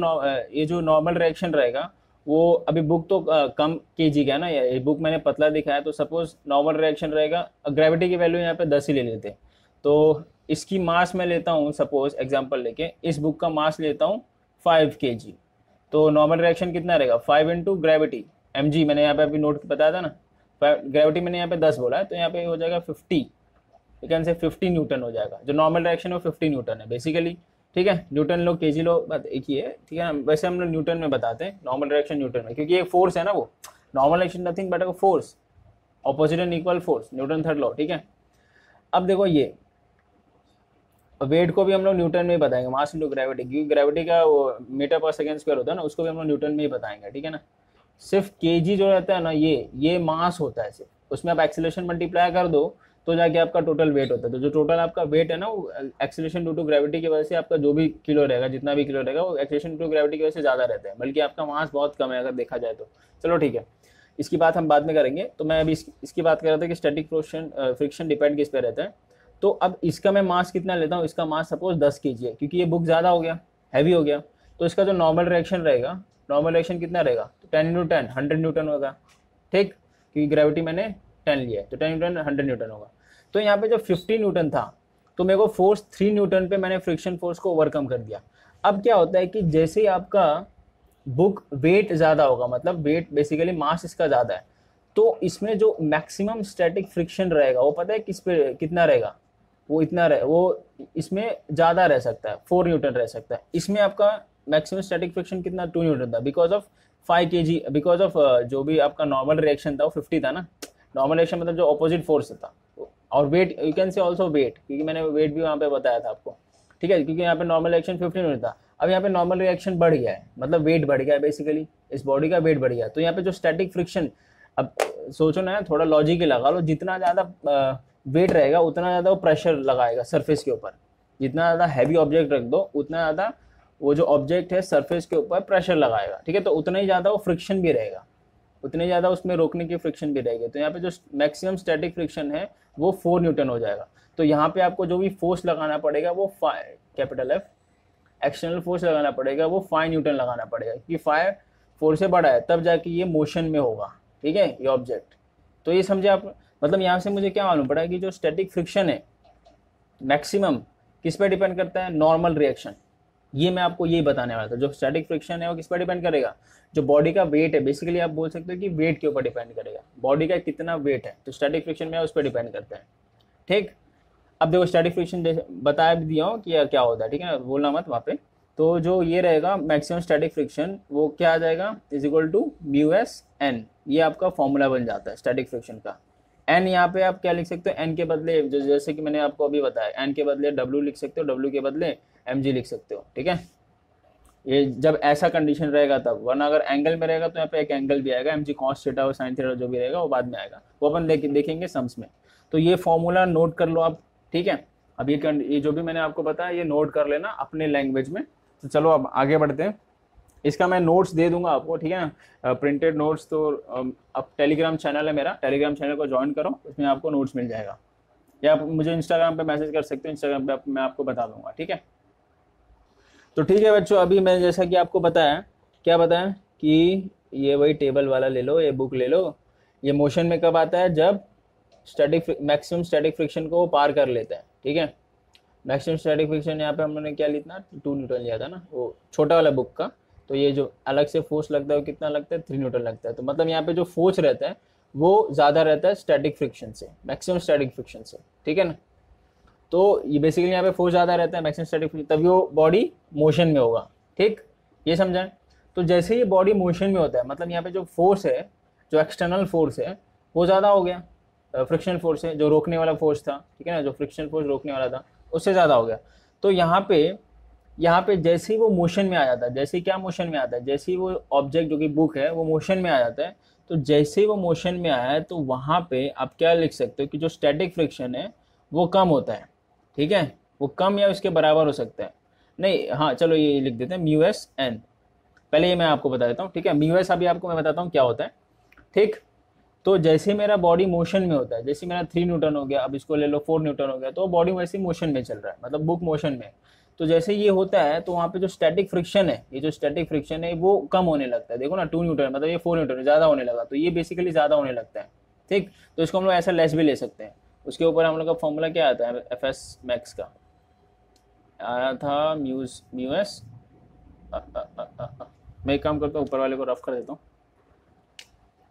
ये जो नॉर्मल रिएक्शन रहेगा, वो अभी बुक तो कम के जी का ना। ये बुक मैंने पतला दिखाया तो सपोज़ नॉर्मल रिएक्शन रहेगा ग्रेविटी की वैल्यू यहाँ पे दस ही ले लेते। हैं तो इसकी मास मैं लेता हूँ सपोज़ एग्ज़ाम्पल लेके, इस बुक का मास लेता हूँ फाइव के जी तो नॉर्मल रिएक्शन कितना रहेगा? Five into gravity M G मैंने यहाँ पे अभी नोट बताया था ना? ग्रेविटी मैंने यहाँ पे दस बोला है तो यहाँ पे हो जाएगा fifty you can say fifty Newton हो जाएगा। जो नॉर्मल रिएक्शन है वो फिफ्टी न्यूटन है बेसिकली ठीक है? न्यूटन लो के जी लो, बात एक ही है। ठीक है ना? वैसे हम लोग न्यूटन में बताते हैं नॉर्मल रिएक्शन न्यूटन में। क्योंकि ये फोर्स है ना वो। Normal reaction nothing but a force opposite and equal force Newton third law ठीक है? अब देखो ये। वेट को भी हम लोग न्यूटन में ही बताएँगे, मास इंटू ग्रेविटी क्योंकि ग्रेविटी का वो मीटर पर सेकेंड स्क्वायर होता है ना, उसको भी हम लोग न्यूटन में ही बताएँगे, ठीक है ना? सिर्फ़ के जो रहता है ना, ये ये मास होता है सिर्फ़। उसमें आप एक्सीलेशन मल्टीप्लाई कर दो तो जाके आपका टोटल वेट होता है। तो जो टोटल आपका वेट है ना, वो एक्सीलेशन ड्यू टू ग्रेविटी की वजह से आपका जो भी किलो रहेगा, जितना भी किलो रहेगा, वो एक्सीलेशन टू ग्रेविटी की वजह से ज़्यादा रहता है। बल्कि आपका मास बहुत कम है, अगर देखा जाए तो। चलो ठीक है, इसकी बात हम बाद में करेंगे। तो मैं अभी इसकी बात कर रहा था कि स्टैटिक फ्रिक्शन फ्रिक्शन डिपेंड किस पे रहता है। तो अब इसका मैं मास कितना लेता हूँ? इसका मास सपोज़ दस के है, क्योंकि ये बुक ज़्यादा हो गया हैवी हो गया। तो इसका जो नॉर्मल रिएक्शन रहेगा नॉर्मल रिएक्शन कितना रहेगा? तो ten into ten hundred Newton होगा। ठीक? क्योंकि ग्रेविटी मैंने टेन लिया है तो टेन न्यूटन हंड्रेड न्यूटन होगा। तो यहाँ पे जो 50 न्यूटन था तो मेरे को फोर्स थ्री न्यूटन पे मैंने फ्रिक्शन फोर्स को ओवरकम कर दिया। अब क्या होता है कि जैसे ही आपका बुक वेट ज़्यादा होगा मतलब वेट बेसिकली मास इसका ज़्यादा है तो इसमें जो मैक्सिमम स्टैटिक फ्रिक्शन रहेगा, वो पता है किस पे, कितना रहेगा? वो इतना रहे, वो इसमें ज़्यादा रह सकता है फोर न्यूटन रह सकता है। इसमें आपका मैक्सिमम स्टैटिक फ्रिक्शन कितना? टू न्यूटन था। Because of five K G because of जो भी आपका नॉर्मल रिएक्शन था, वो फिफ्टी था ना। नॉर्मल रिएक्शन मतलब जो अपोजिट फोर्स था। और weight you can say also weight क्योंकि मैंने वेट भी वहाँ पे बताया था आपको। ठीक है? क्योंकि यहाँ पे नॉर्मल रिएक्शन फिफ्टी न्यूटन था। अब यहाँ पे नॉर्मल रिएक्शन बढ़ गया है। मतलब वेट बढ़ गया है बेसिकली इस बॉडी का वेट बढ़ गया तो यहाँ पे जो स्टैटिक फ्रिक्शन अब सोचो ना, थोड़ा लॉजिक ही लगा लो। जितना ज़्यादा वेट रहेगा, उतना ज़्यादा वो प्रेशर लगाएगा सरफेस के ऊपर। जितना ज़्यादा हैवी ऑब्जेक्ट रख दो, उतना ज़्यादा वो जो ऑब्जेक्ट है सरफेस के ऊपर प्रेशर लगाएगा, ठीक है? तो उतना ही ज़्यादा वो फ्रिक्शन भी रहेगा। उतनी ज़्यादा उसमें रोकने की फ्रिक्शन भी रहेगी। तो यहाँ पे जो मैक्सिमम स्टैटिक फ्रिक्शन है, वो फोर न्यूटन हो जाएगा। तो यहाँ पे आपको जो भी फोर्स लगाना पड़ेगा, वो five capital F external force लगाना पड़ेगा, वो फाइव न्यूटन लगाना पड़ेगा। क्योंकि फाइव फोर से बड़ा है, तब जाके ये मोशन में होगा, ठीक है? ये ऑब्जेक्ट तो ये समझे आप? मतलब यहाँ से मुझे क्या मालूम पड़ा कि जो स्टैटिक फ्रिक्शन है मैक्सिमम किस पे डिपेंड करता है? नॉर्मल रिएक्शन ये मैं आपको यही बताने वाला था। जो स्टैटिक फ्रिक्शन है, वो किस पर डिपेंड करेगा? जो बॉडी का वेट है बेसिकली आप बोल सकते हो कि वेट के ऊपर डिपेंड करेगा। बॉडी का कितना वेट है तो स्टैटिक फ्रिक्शन में उस पर डिपेंड करता है। ठीक? अब देखो स्टैटिक फ्रिक्शन बताया भी दिया हूँ कि क्या होता है, ठीक है ना? बोलना मत वहाँ पे। तो जो ये रहेगा मैक्सिमम स्टैटिक फ्रिक्शन वो क्या आ जाएगा? Is equal to mu S N ये आपका फॉर्मूला बन जाता है स्टैटिक फ्रिक्शन का। एन यहाँ पे आप क्या लिख सकते हो? एन के बदले जैसे कि मैंने आपको अभी बताया एन के बदले डब्ल्यू लिख सकते हो डब्ल्यू के बदले एम जी लिख सकते हो, ठीक है? ये जब ऐसा कंडीशन रहेगा तब, वरना अगर एंगल में रहेगा तो यहाँ पे एक एंगल भी आएगा एम जी कॉस थीटा और साइन थीटा जो भी रहेगा वो बाद में आएगा। वो अपन देख, देखेंगे सम्स में। तो ये फॉर्मूला नोट कर लो आप, ठीक है? अब ये ये जो भी मैंने आपको बताया, ये नोट कर लेना अपने लैंग्वेज में। तो चलो अब आगे बढ़ते हैं। इसका मैं नोट्स दे दूँगा आपको ठीक है? प्रिंटेड नोट्स तो अब टेलीग्राम चैनल है मेरा। टेलीग्राम चैनल को ज्वाइन करो उसमें आपको नोट्स मिल जाएगा। या आप मुझे इंस्टाग्राम पे मैसेज कर सकते हो इंस्टाग्राम पे आप, मैं आपको बता दूँगा ठीक है? तो ठीक है बच्चों अभी मैं जैसा कि आपको बताया क्या बताया? कि ये वही टेबल वाला ले लो ये बुक ले लो। ये मोशन में कब आता है? जब स्टैटिक मैक्सिमम स्टैटिक फ्रिक्शन को पार कर लेता है ठीक है? मैक्सिमम स्टैटिक फ्रिक्शन यहाँ पे हमने क्या लिखना? टू न्यूटन लिया था ना वो छोटा वाला बुक का। तो ये जो अलग से फोर्स लगता है वो कितना लगता है? थ्री न्यूटन लगता है। तो मतलब यहाँ पे जो फोर्स रहता है, वो ज़्यादा रहता है स्टैटिक फ्रिक्शन से मैक्सिमम स्टैटिक फ्रिक्शन से, ठीक है ना? तो ये बेसिकली यहाँ पे फोर्स ज़्यादा रहता है मैक्सिमम स्टैटिक फ्रिक्शन तभी वो बॉडी मोशन में होगा, ठीक? ये समझाएँ? तो जैसे ही बॉडी मोशन में होता है मतलब यहाँ पे जो फोर्स है, जो एक्सटर्नल फोर्स है, वो ज़्यादा हो गया। फ्रिक्शनल फोर्स है, जो रोकने वाला फोर्स था, ठीक है ना? जो फ्रिक्शनल फोर्स रोकने वाला था, उससे ज़्यादा हो गया। तो यहाँ पे यहाँ पे जैसे ही वो मोशन में आ जाता है, जैसे ही क्या मोशन में आता है, जैसे ही वो ऑब्जेक्ट जो कि बुक है, वो मोशन में आ जाता है। तो जैसे ही वो मोशन में आया है तो वहाँ पे आप क्या लिख सकते हो कि जो स्टैटिक फ्रिक्शन है, वो कम होता है। ठीक है? वो कम या उसके बराबर हो सकता है। नहीं हाँ चलो ये लिख देते हैं म्यू एस एन पहले ये मैं आपको बता देता हूँ, ठीक है? म्यू एस अभी आपको मैं बताता हूँ क्या होता है। ठीक? तो जैसे मेरा बॉडी मोशन में होता है, जैसे मेरा थ्री न्यूटन हो गया, अब इसको ले लो फोर न्यूटन हो गया तो बॉडी वैसे मोशन में चल रहा है मतलब बुक मोशन में। तो जैसे ये होता है तो वहाँ पे जो स्टैटिक फ्रिक्शन है, ये जो स्टैटिक फ्रिक्शन है, वो कम होने लगता है। देखो ना टू न्यूटन मतलब ये फोर न्यूटन ज़्यादा होने लगा तो ये बेसिकली ज़्यादा होने लगता है। ठीक? तो इसको हम लोग ऐसा लेस भी ले सकते हैं। उसके ऊपर हम लोग का फॉर्मूला क्या आता है एफ़ एस मैक्स का? आया था म्यूज म्यू एस मैं एक काम करता हूँ, ऊपर वाले को रफ कर देता हूँ।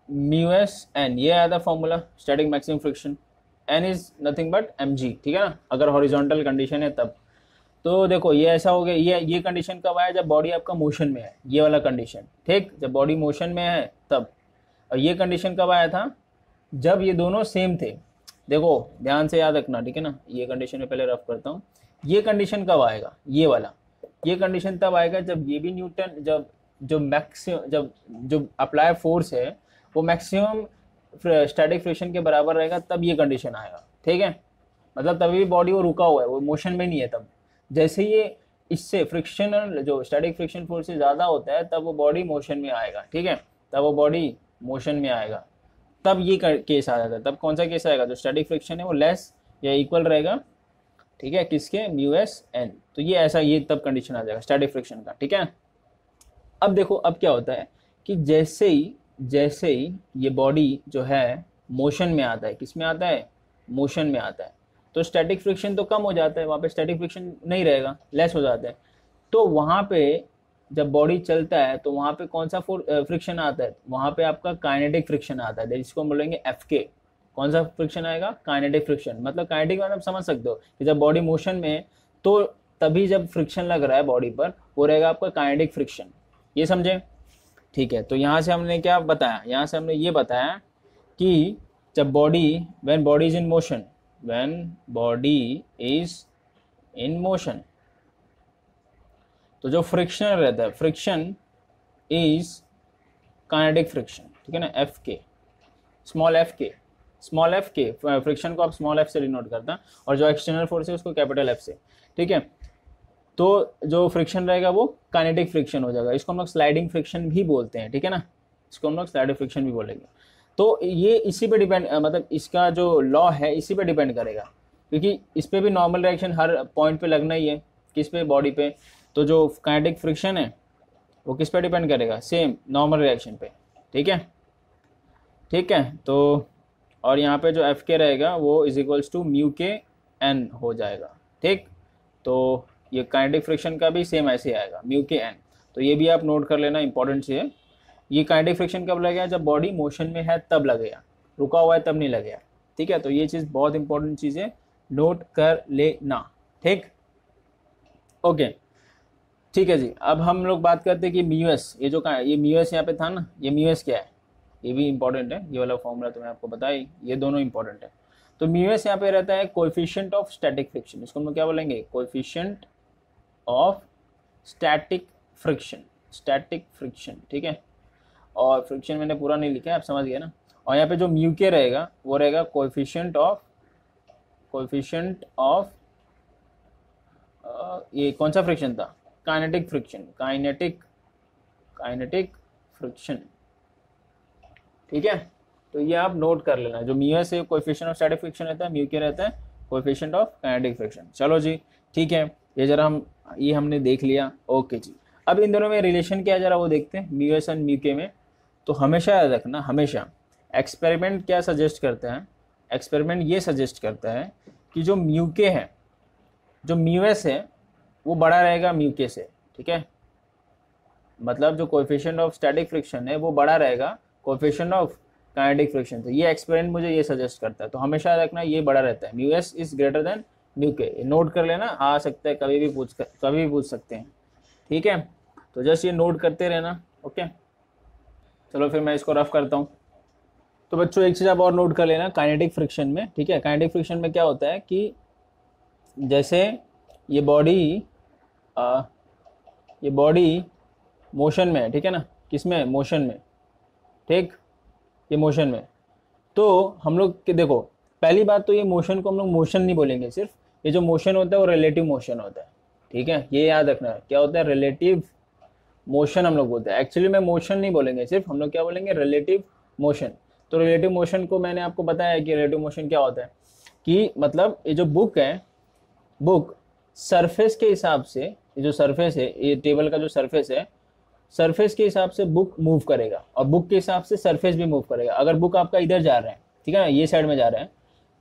म्यू एस एन ये आया था formula static maximum friction N is nothing but M G ठीक है ना? अगर हॉरिजॉन्टल कंडीशन है, तब। तो देखो, ये ऐसा हो गया, ये ये कंडीशन कब आया? जब बॉडी आपका मोशन में है, ये वाला कंडीशन ठीक? जब बॉडी मोशन में है, तब। और ये कंडीशन कब आया था? जब ये दोनों सेम थे। देखो, ध्यान से याद रखना, ठीक है ना? ये कंडीशन में पहले रफ करता हूँ। ये कंडीशन कब आएगा? ये वाला। ये कंडीशन तब आएगा जब ये भी न्यूटन जब, जो मैक्सिमम जब, जो अप्लाई फोर्स है, वो मैक्सिमम स्टैटिक फ्रिक्शन के बराबर रहेगा, तब ये कंडीशन आएगा, ठीक है? मतलब तभी भी बॉडी वो रुका हुआ है, वो मोशन में नहीं है तब। जैसे ये इससे फ्रिक्शनल जो स्टैटिक फ्रिक्शन फोर्स से ज़्यादा होता है, तब वो बॉडी मोशन में आएगा, ठीक है? तब वो बॉडी मोशन में आएगा। तब ये केस आ जाता है। तब कौन सा केस आएगा? जो स्टैटिक फ्रिक्शन है, वो लेस या इक्वल रहेगा, ठीक है? किसके? म्यू एस एन तो ये ऐसा, ये तब कंडीशन आ जाएगा स्टैटिक फ्रिक्शन का, ठीक है? अब देखो, अब क्या होता है कि जैसे ही जैसे ही ये बॉडी जो है मोशन में आता है, किसमें आता है? मोशन में आता है। तो स्टैटिक फ्रिक्शन तो कम हो जाता है, वहाँ पे स्टैटिक फ्रिक्शन नहीं रहेगा लेस हो जाता है। तो वहाँ पे जब बॉडी चलता है तो वहाँ पे कौन सा फ्रिक्शन आता है? वहाँ पे आपका काइनेटिक फ्रिक्शन आता है, जिसको हम बोलेंगे एफ़ के कौन सा फ्रिक्शन आएगा? काइनेटिक फ्रिक्शन मतलब काइनेटिक मतलब समझ सकते हो कि जब बॉडी मोशन में है तो तभी जब फ्रिक्शन लग रहा है बॉडी पर, वो रहेगा आपका काइनेटिक फ्रिक्शन ये समझे? ठीक है तो यहाँ से हमने क्या बताया? यहाँ से हमने ये बताया कि जब body when body is in motion when body is in motion तो जो फ्रिक्शन रहता है फ्रिक्शन इज़ काइनेटिक फ्रिक्शन ठीक है ना? F K small F K small F K friction को आप स्मॉल एफ़ से डिनोट करते हैं और जो एक्सटर्नल फोर्स है उसको कैपिटल एफ़ से, ठीक है? तो जो फ्रिक्शन रहेगा वो काइनेटिक फ्रिक्शन हो जाएगा। इसको हम लोग स्लाइडिंग फ्रिक्शन भी बोलते हैं, ठीक है ना? इसको हम लोग स्लाइडिंग फ्रिक्शन भी बोलेंगे। तो ये इसी पे डिपेंड मतलब इसका जो लॉ है, इसी पे डिपेंड करेगा। क्योंकि इस पर भी नॉर्मल रिएक्शन हर पॉइंट पे लगना ही है, किस पे बॉडी पे। तो जो काइनेटिक फ्रिक्शन है, वो किस पे डिपेंड करेगा? सेम नॉर्मल रिएक्शन पे। ठीक है? ठीक है? तो और यहाँ पे जो एफ़ के रहेगा, वो is equals to mu K N हो जाएगा। ठीक? तो ये काइनेटिक फ्रिक्शन का भी सेम ऐसे आएगा म्यू के एन तो ये भी आप नोट कर लेना इंपॉर्टेंट से ये काइनेटिक फ्रिक्शन कब लगेगा? जब बॉडी मोशन में है, तब लगेगा। रुका हुआ है, तब नहीं लगेगा। ठीक है? तो ये चीज़ बहुत इंपॉर्टेंट चीज़ है। नोट कर लेना। ठीक? ओके ठीक है जी। अब हम लोग बात करते हैं कि म्यूएस ये जो ये म्यूएस यहाँ पे था ना, ये म्यूएस क्या है? ये भी इंपॉर्टेंट है। ये वाला फॉर्मूला तो मैं आपको बताई ये दोनों इंपॉर्टेंट है। तो म्यूएस यहाँ पे रहता है कोएफिशिएंट ऑफ़ स्टैटिक फ्रिक्शन इसको हम लोग क्या बोलेंगे? Coefficient of static friction static friction ठीक है? और फ्रिक्शन मैंने पूरा नहीं लिखा है, आप समझ गए ना? और यहाँ पे जो म्यू के रहेगा, वो रहेगा कोएफिशिएंट ऑफ़ कोएफिशिएंट ऑफ़ ये कौन सा फ्रिक्शन था? Kinetic friction kinetic kinetic friction ठीक है? तो ये आप नोट कर लेना, जो म्यू से कोएफिशिएंट ऑफ़ स्टैटिक फ्रिक्शन रहता है म्यू के रहता है कोएफिशिएंट ऑफ़ काइनेटिक फ्रिक्शन चलो जी, ठीक है, ये जरा हम, ये हमने देख लिया, ओके जी. अब इन दोनों में रिलेशन क्या है, जरा वो देखते हैं म्यू एस एंड म्यू के में. तो हमेशा याद रखना, हमेशा। एक्सपेरिमेंट क्या सजेस्ट करता है? एक्सपेरिमेंट ये सजेस्ट करता है कि जो म्यू के है, जो म्यू एस है, वो बड़ा रहेगा म्यू के से, ठीक है? मतलब जो कोएफिशिएंट ऑफ़ स्टैटिक फ्रिक्शन है, वो बड़ा रहेगा कोफिशियंट ऑफ़ काइनेटिक फ्रिक्शन से। ये एक्सपेरिमेंट मुझे ये सजेस्ट करता है। तो हमेशा रखना, ये बड़ा रहता है। Mu S is greater than mu K note कर लेना, आ सकता है, कभी भी पूछ कभी भी पूछ सकते हैं। ठीक है? तो जस्ट ये नोट करते रहना ओके चलो फिर मैं इसको रफ करता हूँ। तो बच्चों, एक चीज़ आप और नोट कर लेना काइनेटिक फ्रिक्शन में, ठीक है? काइनेटिक फ्रिक्शन में क्या होता है कि जैसे ये बॉडी ये बॉडी मोशन में है, ठीक है ना? किसमें मोशन में। ठीक? ये मोशन में। तो हम लोग देखो, पहली बात तो ये मोशन को हम लोग मोशन नहीं बोलेंगे सिर्फ़। ये जो मोशन होता है वो रिलेटिव मोशन होता है। ठीक है? ये याद रखना। है क्या होता है? रिलेटिव मोशन हम लोग बोलते हैं। एक्चुअली में मोशन नहीं बोलेंगे, सिर्फ़ हम लोग क्या बोलेंगे? रिलेटिव मोशन तो रिलेटिव मोशन को मैंने आपको बताया कि रिलेटिव मोशन क्या होता है। कि मतलब ये जो बुक है बुक सरफेस के हिसाब से, ये जो सरफेस है, ये टेबल का जो सरफेस है सरफेस के हिसाब से बुक मूव करेगा और बुक के हिसाब से सरफेस भी मूव करेगा। अगर बुक आपका इधर जा रहा है, ठीक है ना, ये साइड में जा रहा है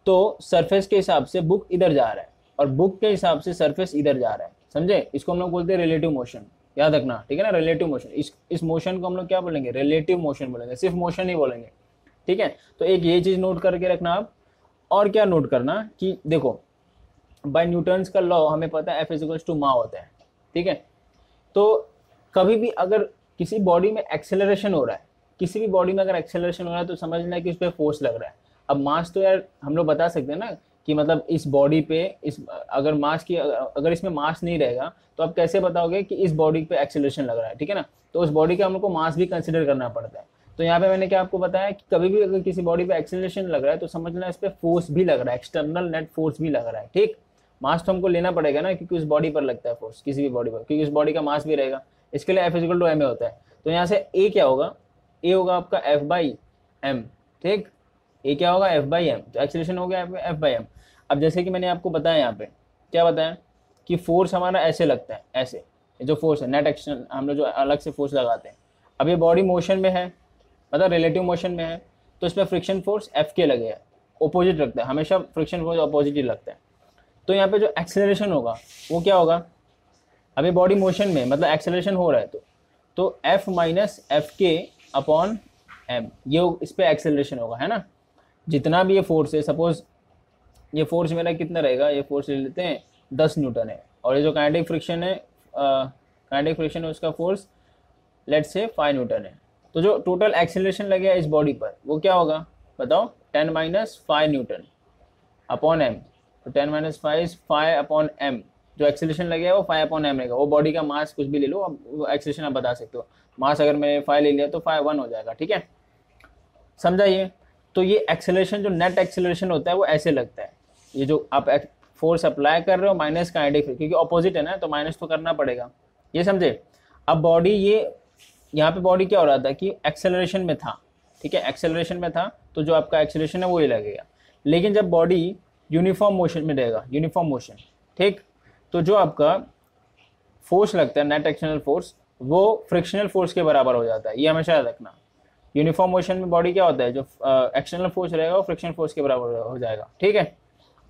तो सरफेस के हिसाब से बुक इधर जा रहा है और बुक के हिसाब से सरफेस इधर जा रहा है। समझे? इसको हम लोग बोलते हैं रिलेटिव मोशन याद रखना, ठीक है ना? रिलेटिव मोशन इस इस मोशन को हम लोग क्या बोलेंगे? रिलेटिव मोशन बोलेंगे। सिर्फ़ मोशन ही बोलेंगे, ठीक है? तो एक ये चीज़ नोट करके रखना आप। और क्या नोट करना? कि देखो बाय न्यूटन्स का लॉ हमें पता है एफ़ इजिकल्स टू मा होता है, ठीक है? तो कभी भी अगर किसी बॉडी में एक्सेलरेशन हो रहा है, किसी भी बॉडी में अगर एक्सेलरेशन हो रहा है तो समझना है कि उस पर फोर्स लग रहा है। अब मास तो यार हम लोग बता सकते हैं ना कि मतलब इस बॉडी पे, इस, अगर मास की, अगर इसमें मास नहीं रहेगा तो आप कैसे बताओगे कि इस बॉडी पे एक्सेलरेशन लग रहा है, ठीक है ना? तो उस बॉडी का हम लोग को मास भी कंसिडर करना पड़ता है। तो यहाँ पे मैंने क्या आपको बताया कि कभी भी अगर किसी बॉडी पे एक्सेलरेशन लग रहा है तो समझना इस पर फोर्स भी लग रहा है एक्सटर्नल नेट फोर्स भी लग रहा है, ठीक? मास तो हमको लेना पड़ेगा ना, क्योंकि उस बॉडी पर लगता है फोर्स किसी भी बॉडी पर, क्योंकि उस बॉडी का मास भी रहेगा। इसके लिए F is equal to M A होता है। तो यहाँ से ए क्या होगा? ए होगा आपका एफ़ बाई एम ठीक? ए क्या होगा? एफ़ बाई एम तो एक्सलेशन हो गया एफ़ बाई एम अब जैसे कि मैंने आपको बताया यहाँ पे, क्या बताया? कि फोर्स हमारा ऐसे लगता है, ऐसे। जो फोर्स है नेट एक्शन हम लोग जो अलग से फोर्स लगाते हैं। अब ये बॉडी मोशन में है मतलब रिलेटिव मोशन में है तो इसमें फ्रिक्शन फोर्स एफ़ के लगे है। ओपोजिट रखता है, हमेशा फ्रिक्शन फोर्स अपोजिट ही लगता है। तो यहाँ पे जो एक्सेलरेशन होगा, वो क्या होगा? अभी बॉडी मोशन में मतलब एक्सेलरेशन हो रहा है तो। तो F minus F K upon M ये इस पर एक्सेलरेशन होगा, है ना? जितना भी ये फोर्स है सपोज़ ये फोर्स मेरा कितना रहेगा? ये फोर्स ले लेते हैं दस न्यूटन है। और ये जो काइनेटिक फ्रिक्शन है काइनेटिक फ्रिक्शन है, उसका force let say five Newton है। तो जो टोटल एक्सेलरेशन लगेगा इस बॉडी पर, वो क्या होगा? बताओ ten minus five Newton upon M तो ten minus five is five upon M जो एक्सेलेशन लगेगा वो फाइव अपॉन एम रहेगा। वो बॉडी का मास कुछ भी ले लो, अब एक्सेलेशन आप बता सकते हो। मास अगर मैं फाइव ले लिया तो फाइव वन हो जाएगा, ठीक है? समझाइए? तो ये एक्सेलरेशन जो नेट एक्सेलरेशन होता है, वो ऐसे लगता है। ये जो आप फोर्स अप्लाई कर रहे हो माइनस का आइडिक क्योंकि ऑपोजिट है ना तो माइनस तो करना पड़ेगा। ये समझे? अब बॉडी ये, यहाँ पे बॉडी क्या हो रहा था कि एक्सेलरेशन में था, ठीक है? एक्सेलरेशन में था तो जो आपका एक्सेलरेशन है, वो ही लगेगा। लेकिन जब बॉडी यूनिफॉर्म मोशन में रहेगा यूनिफॉर्म मोशन ठीक? तो जो आपका फोर्स लगता है नेट एक्शनल फोर्स वो फ्रिक्शनल फोर्स के बराबर हो जाता है। ये हमेशा याद रखना। यूनिफॉर्म मोशन में बॉडी क्या होता है? जो एक्सटर्नल फोर्स रहेगा, वो फ्रिक्शन फोर्स के बराबर हो जाएगा, ठीक है?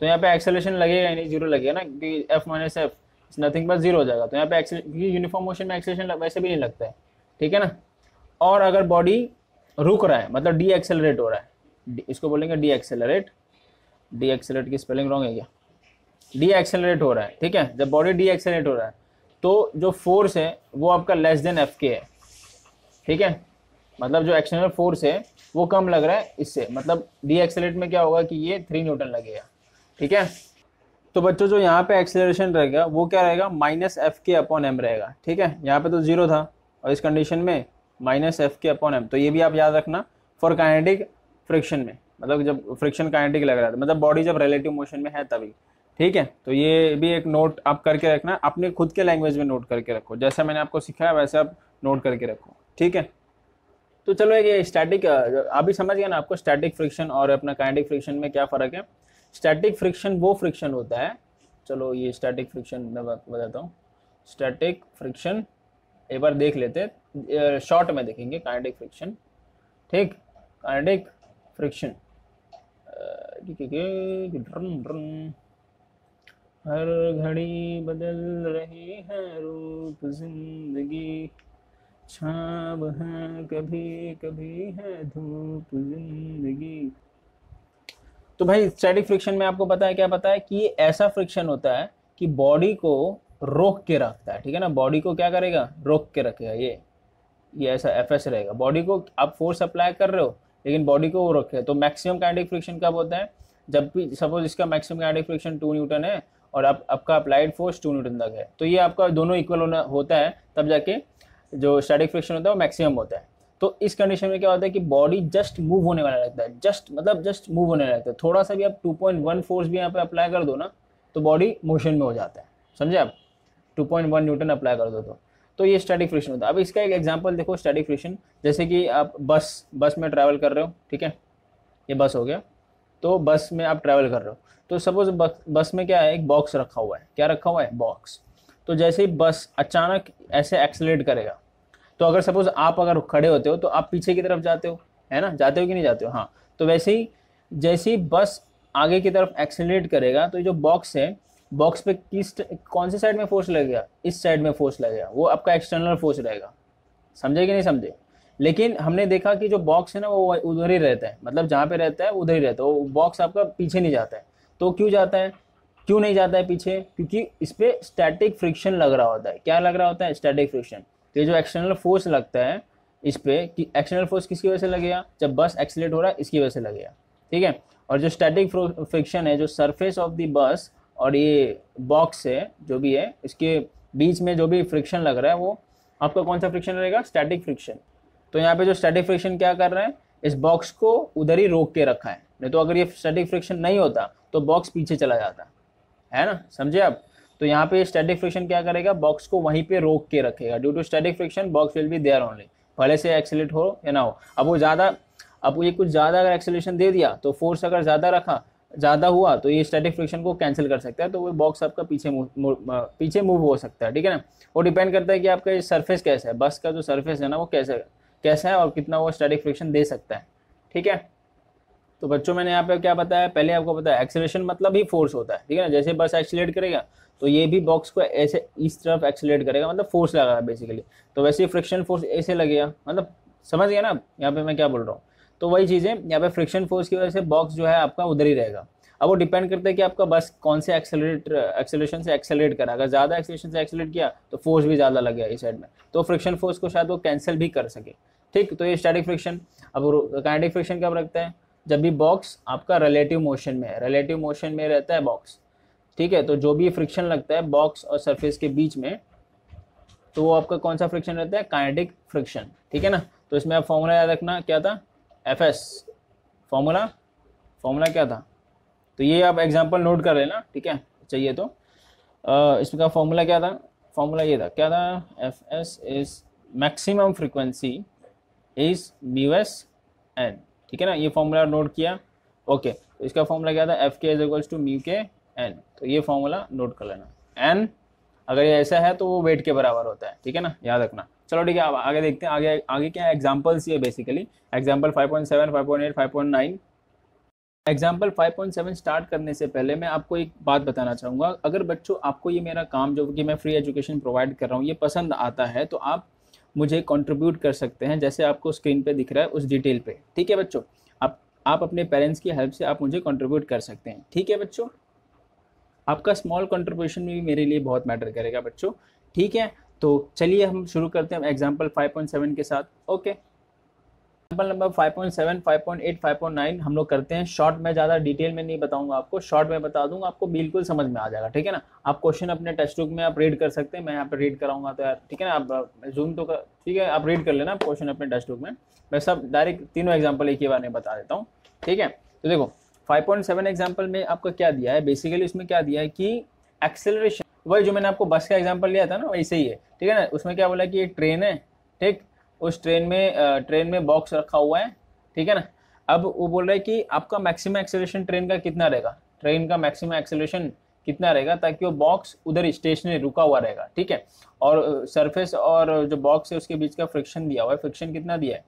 तो यहाँ पे एक्सेलेशन लगेगा नहीं ज़ीरो लगेगा ना, क्योंकि एफ़ माइनस एफ़ नथिंग बस ज़ीरो हो जाएगा। तो यहाँ पे यूनिफॉर्म मोशन में एक्सेलेशन वैसे भी नहीं लगता है, ठीक है ना? और अगर बॉडी रुक रहा है मतलब डी एक्सेलरेट हो रहा है इसको बोलेंगे डी एक्सेलरेट डी एक्सेलरेट की स्पेलिंग रॉन्ग है क्या? डी एक्सेलरेट हो रहा है, ठीक है? जब बॉडी डी एक्सेलरेट हो रहा है तो जो फोर्स है, वो आपका लेस देन एफ़ के है, ठीक है? मतलब जो एक्सटर्नल फोर्स है, वो कम लग रहा है इससे। मतलब डी एक्सेलरेट में क्या होगा कि ये थ्री न्यूटन लगेगा। ठीक है? तो बच्चों, जो यहाँ पे एक्सेलरेशन रहेगा, वो क्या रहेगा? Minus F K upon M रहेगा। ठीक है? यहाँ पे तो ज़ीरो था। और इस कंडीशन में minus F K upon M. तो ये भी आप याद रखना फॉर काइनेटिक फ्रिक्शन में। मतलब जब फ्रिक्शन काइनेटिक लग रहा था मतलब बॉडी जब रिलेटिव मोशन में है तभी। ठीक है? तो ये भी एक नोट आप करके रखना। अपने खुद के लैंग्वेज में नोट करके रखो। जैसा मैंने आपको सिखाया, वैसे आप नोट करके रखो। ठीक है? तो चलो ये स्टैटिक अभी समझ गया ना आपको स्टैटिक फ्रिक्शन और अपना काइनेटिक फ्रिक्शन में क्या फ़र्क है? स्टैटिक फ्रिक्शन वो फ्रिक्शन होता है। चलो ये स्टैटिक फ्रिक्शन मैं बताता हूँ। स्टैटिक फ्रिक्शन एक बार देख लेते शॉर्ट में देखेंगे काइनेटिक फ्रिक्शन ठीक? काइनेटिक फ्रिक्शन हर घड़ी बदल रही है रूप ज़िंदगी। छाव है, कभी कभी है धूप ज़िंदगी। तो भाई स्टैटिक फ्रिक्शन में आपको पता है, क्या पता है कि ये ऐसा फ्रिक्शन होता है कि बॉडी को रोक के रखता है, ठीक है ना? बॉडी को क्या करेगा? रोक के रखेगा, ये ये ऐसा एफ़ एस रहेगा। बॉडी को आप फोर्स अप्लाई कर रहे हो, लेकिन बॉडी को वो रखे तो मैक्सिमम काइनेटिक फ्रिक्शन कब होता है? जब भी सपोज़ इसका maximum kinetic friction two Newton है और आप, आपका अप्लाइड फोर्स टू न्यूटन तक है तो ये आपका दोनों इक्वल होना, होता है, तब जाके जो स्टैटिक फ्रिक्शन होता है वो मैक्सिमम होता है। तो इस कंडीशन में क्या होता है कि बॉडी जस्ट मूव होने वाला लगता है। जस्ट मतलब जस्ट मूव होने लगता है। थोड़ा सा भी आप 2.1 फोर्स भी यहाँ पे अप्लाई कर दो ना तो बॉडी मोशन में हो जाता है। समझे आप? 2.1 न्यूटन अप्लाई कर दो तो। तो ये स्टैटिक फ्रिक्शन होता है। अब इसका एक एग्ज़ाम्पल देखो स्टैटिक फ्रिक्शन जैसे कि आप बस बस में ट्रैवल कर रहे हो, ठीक है? ये बस हो गया। तो बस में आप ट्रैवल कर रहे हो। तो सपोज़ बस में क्या है? एक बॉक्स रखा हुआ है। क्या रखा हुआ है? बॉक्स तो जैसे ही बस अचानक ऐसे एक्सलेट करेगा तो अगर सपोज़ आप अगर खड़े होते हो तो आप पीछे की तरफ़ जाते हो, है ना? जाते हो कि नहीं जाते हो? हाँ। तो वैसे ही, जैसे ही बस आगे की तरफ़ एक्सेलरेट करेगा तो जो बॉक्स है बॉक्स पे किस कौन से साइड में फोर्स लगेगा? इस साइड में फोर्स लगेगा। वो आपका एक्सटर्नल फोर्स रहेगा। समझे कि नहीं समझे? लेकिन हमने देखा कि जो बॉक्स है ना, वो उधर ही रहता है। मतलब जहाँ पे रहता है, उधर ही रहता है। वो बॉक्स आपका पीछे नहीं जाता है। तो क्यों जाता है? क्यों नहीं जाता है पीछे? क्योंकि इस पर स्टैटिक फ्रिक्शन लग रहा होता है। क्या लग रहा होता है? स्टैटिक फ्रिक्शन तो ये जो एक्सटर्नल फोर्स लगता है इस पर कि एक्सटर्नल फोर्स किसकी वजह से लगेगा? जब बस एक्सीट हो रहा है, इसकी वजह से लगेगा। ठीक है? और जो स्टैटिक फ्रिक्शन है, जो सरफेस ऑफ़ द बस और ये बॉक्स है, जो भी है, इसके बीच में जो भी फ्रिक्शन लग रहा है, वो आपका कौन सा फ्रिक्शन रहेगा? स्टैटिक फ्रिक्शन तो यहाँ पे जो स्टैटिक फ्रिक्शन क्या कर रहे हैं? इस बॉक्स को उधर ही रोक के रखा है। नहीं तो अगर ये स्टैटिक फ्रिक्शन नहीं होता तो बॉक्स पीछे चला जाता। है ना? समझे आप? तो यहाँ पे स्टैटिक फ्रिक्शन क्या करेगा? बॉक्स को वहीं पे रोक के रखेगा। Due to static friction box will be there only भले से एक्सेलेट हो या ना हो। अब वो ज़्यादा, अब ये कुछ ज़्यादा अगर एक्सेलेशन दे दिया तो फोर्स अगर ज़्यादा रखा, ज़्यादा हुआ तो ये स्टैटिक फ्रिक्शन को कैंसिल कर सकता है तो वो बॉक्स आपका पीछे मूव पीछे मूव हो सकता है, ठीक है ना? वो डिपेंड करता है कि आपका ये सरफेस कैसा है। बस का जो सरफेस है ना, वो कैसा कैसा है और कितना वो स्टैटिक फ्रिक्शन दे सकता है, ठीक है? तो बच्चों, मैंने यहाँ पे क्या बताया? पहले आपको बताया एक्सेलेशन मतलब ही फोर्स होता है, ठीक है ना? जैसे बस एक्सीट करेगा तो ये भी बॉक्स को ऐसे इस तरफ़ एक्सीट करेगा मतलब फोर्स लगा रहा है बेसिकली तो वैसे ही फ्रिक्शन फोर्स ऐसे लगेगा मतलब समझ गया ना? यहाँ पे मैं क्या बोल रहा हूँ? तो वही चीज़ें, यहाँ पे फ्रिक्शन फोर्स की वजह से बॉक्स जो है आपका उधर ही रहेगा। अब वो डिपेंड करता है कि आपका बस कौन से एक्सेलरेट एक्सेलेशन से एक्सेलरेट करा। अगर ज़्यादा एक्सेलेशन से एक्सेलरेट किया तो फोर्स भी ज़्यादा लगेगा इस साइड में। तो फ्रिक्शन फोर्स को शायद वो कैंसिल भी कर सके। ठीक? तो ये स्टैटिक फ्रिक्शन अब काइनेटिक फ्रिक्शन कब रखता है? जब भी बॉक्स आपका रिलेटिव मोशन में है। रिलेटिव मोशन में रहता है बॉक्स ठीक है? तो जो भी फ्रिक्शन लगता है बॉक्स और सरफेस के बीच में तो वो आपका कौन सा फ्रिक्शन रहता है? काइनेटिक फ्रिक्शन ठीक है ना? तो इसमें आप फॉर्मूला याद रखना, क्या था? एफ़ एस फॉर्मूला फॉर्मूला क्या था? तो ये आप एग्ज़ाम्पल नोट कर लेना, ठीक है? चाहिए तो। इसका फॉर्मूला क्या था? फॉर्मूला ये था। क्या था? F S is maximum frequency is mu S N ठीक है ना? ये फॉर्मूला नोट किया। ओके तो इसका फॉर्मूला क्या था? F K is equals to mu K N तो ये फॉर्मूला नोट कर लेना। एन अगर ये ऐसा है तो वो वेट के बराबर होता है ठीक है ना? याद रखना। चलो ठीक है अब आगे देखते हैं। आगे आगे क्या है एग्जाम्पल्स ये बेसिकली एग्ज़ाम्पल 5.7, 5.8, 5.9 एग्ज़ाम्पल 5.7 स्टार्ट करने से पहले मैं आपको एक बात बताना चाहूँगा। अगर बच्चों आपको ये मेरा काम जो कि मैं फ्री एजुकेशन प्रोवाइड कर रहा हूँ ये पसंद आता है तो आप मुझे कंट्रीब्यूट कर सकते हैं, जैसे आपको स्क्रीन पे दिख रहा है उस डिटेल पे। ठीक है बच्चों? आप आप अपने पेरेंट्स की हेल्प से आप मुझे कंट्रीब्यूट कर सकते हैं। ठीक है बच्चों? आपका स्मॉल कंट्रीब्यूशन भी मेरे लिए बहुत मैटर करेगा बच्चों। ठीक है? तो चलिए हम शुरू करते हैं एग्ज़ाम्पल 5.7 के साथ। ओके एग्ज़ाम्पल नंबर 5.7, 5.8, 5.9 हम लोग करते हैं। शॉर्ट में ज़्यादा डिटेल में नहीं बताऊँगा आपको। शॉर्ट में बता दूँगा आपको बिल्कुल समझ में आ जाएगा ठीक है ना? आप क्वेश्चन अपने टेक्स्ट बुक में आप रीड कर सकते हैं। मैं यहाँ पे रीड कराऊँगा तो यार ठीक है ना? आप जूम तो ठीक है? आप रीड कर लेना क्वेश्चन अपने टेक्स्ट बुक में। मैं सब डायरेक्ट तीनों एग्ज़ाम्पल एक ही बार में बता देता हूँ ठीक है? तो देखो 5.7 एग्ज़ाम्पल में आपका क्या दिया है? बेसिकली उसमें क्या दिया है कि एक्सेलरेशन वही जो मैंने आपको बस का एग्ज़ाम्पल लिया था ना वैसे ही है ठीक है ना? उसमें क्या बोला कि एक ट्रेन है ठीक? उस ट्रेन में ट्रेन में बॉक्स रखा हुआ है, ठीक है ना? अब वो बोल रहा है कि आपका मैक्सिमम एक्सेलेशन ट्रेन का कितना रहेगा? ट्रेन का मैक्सिमम एक्सेलेशन कितना रहेगा ताकि वो बॉक्स उधर स्टेशनरी रुका हुआ रहेगा, ठीक है? और सरफेस और जो बॉक्स है उसके बीच का फ्रिक्शन दिया हुआ है। फ्रिक्शन कितना दिया है?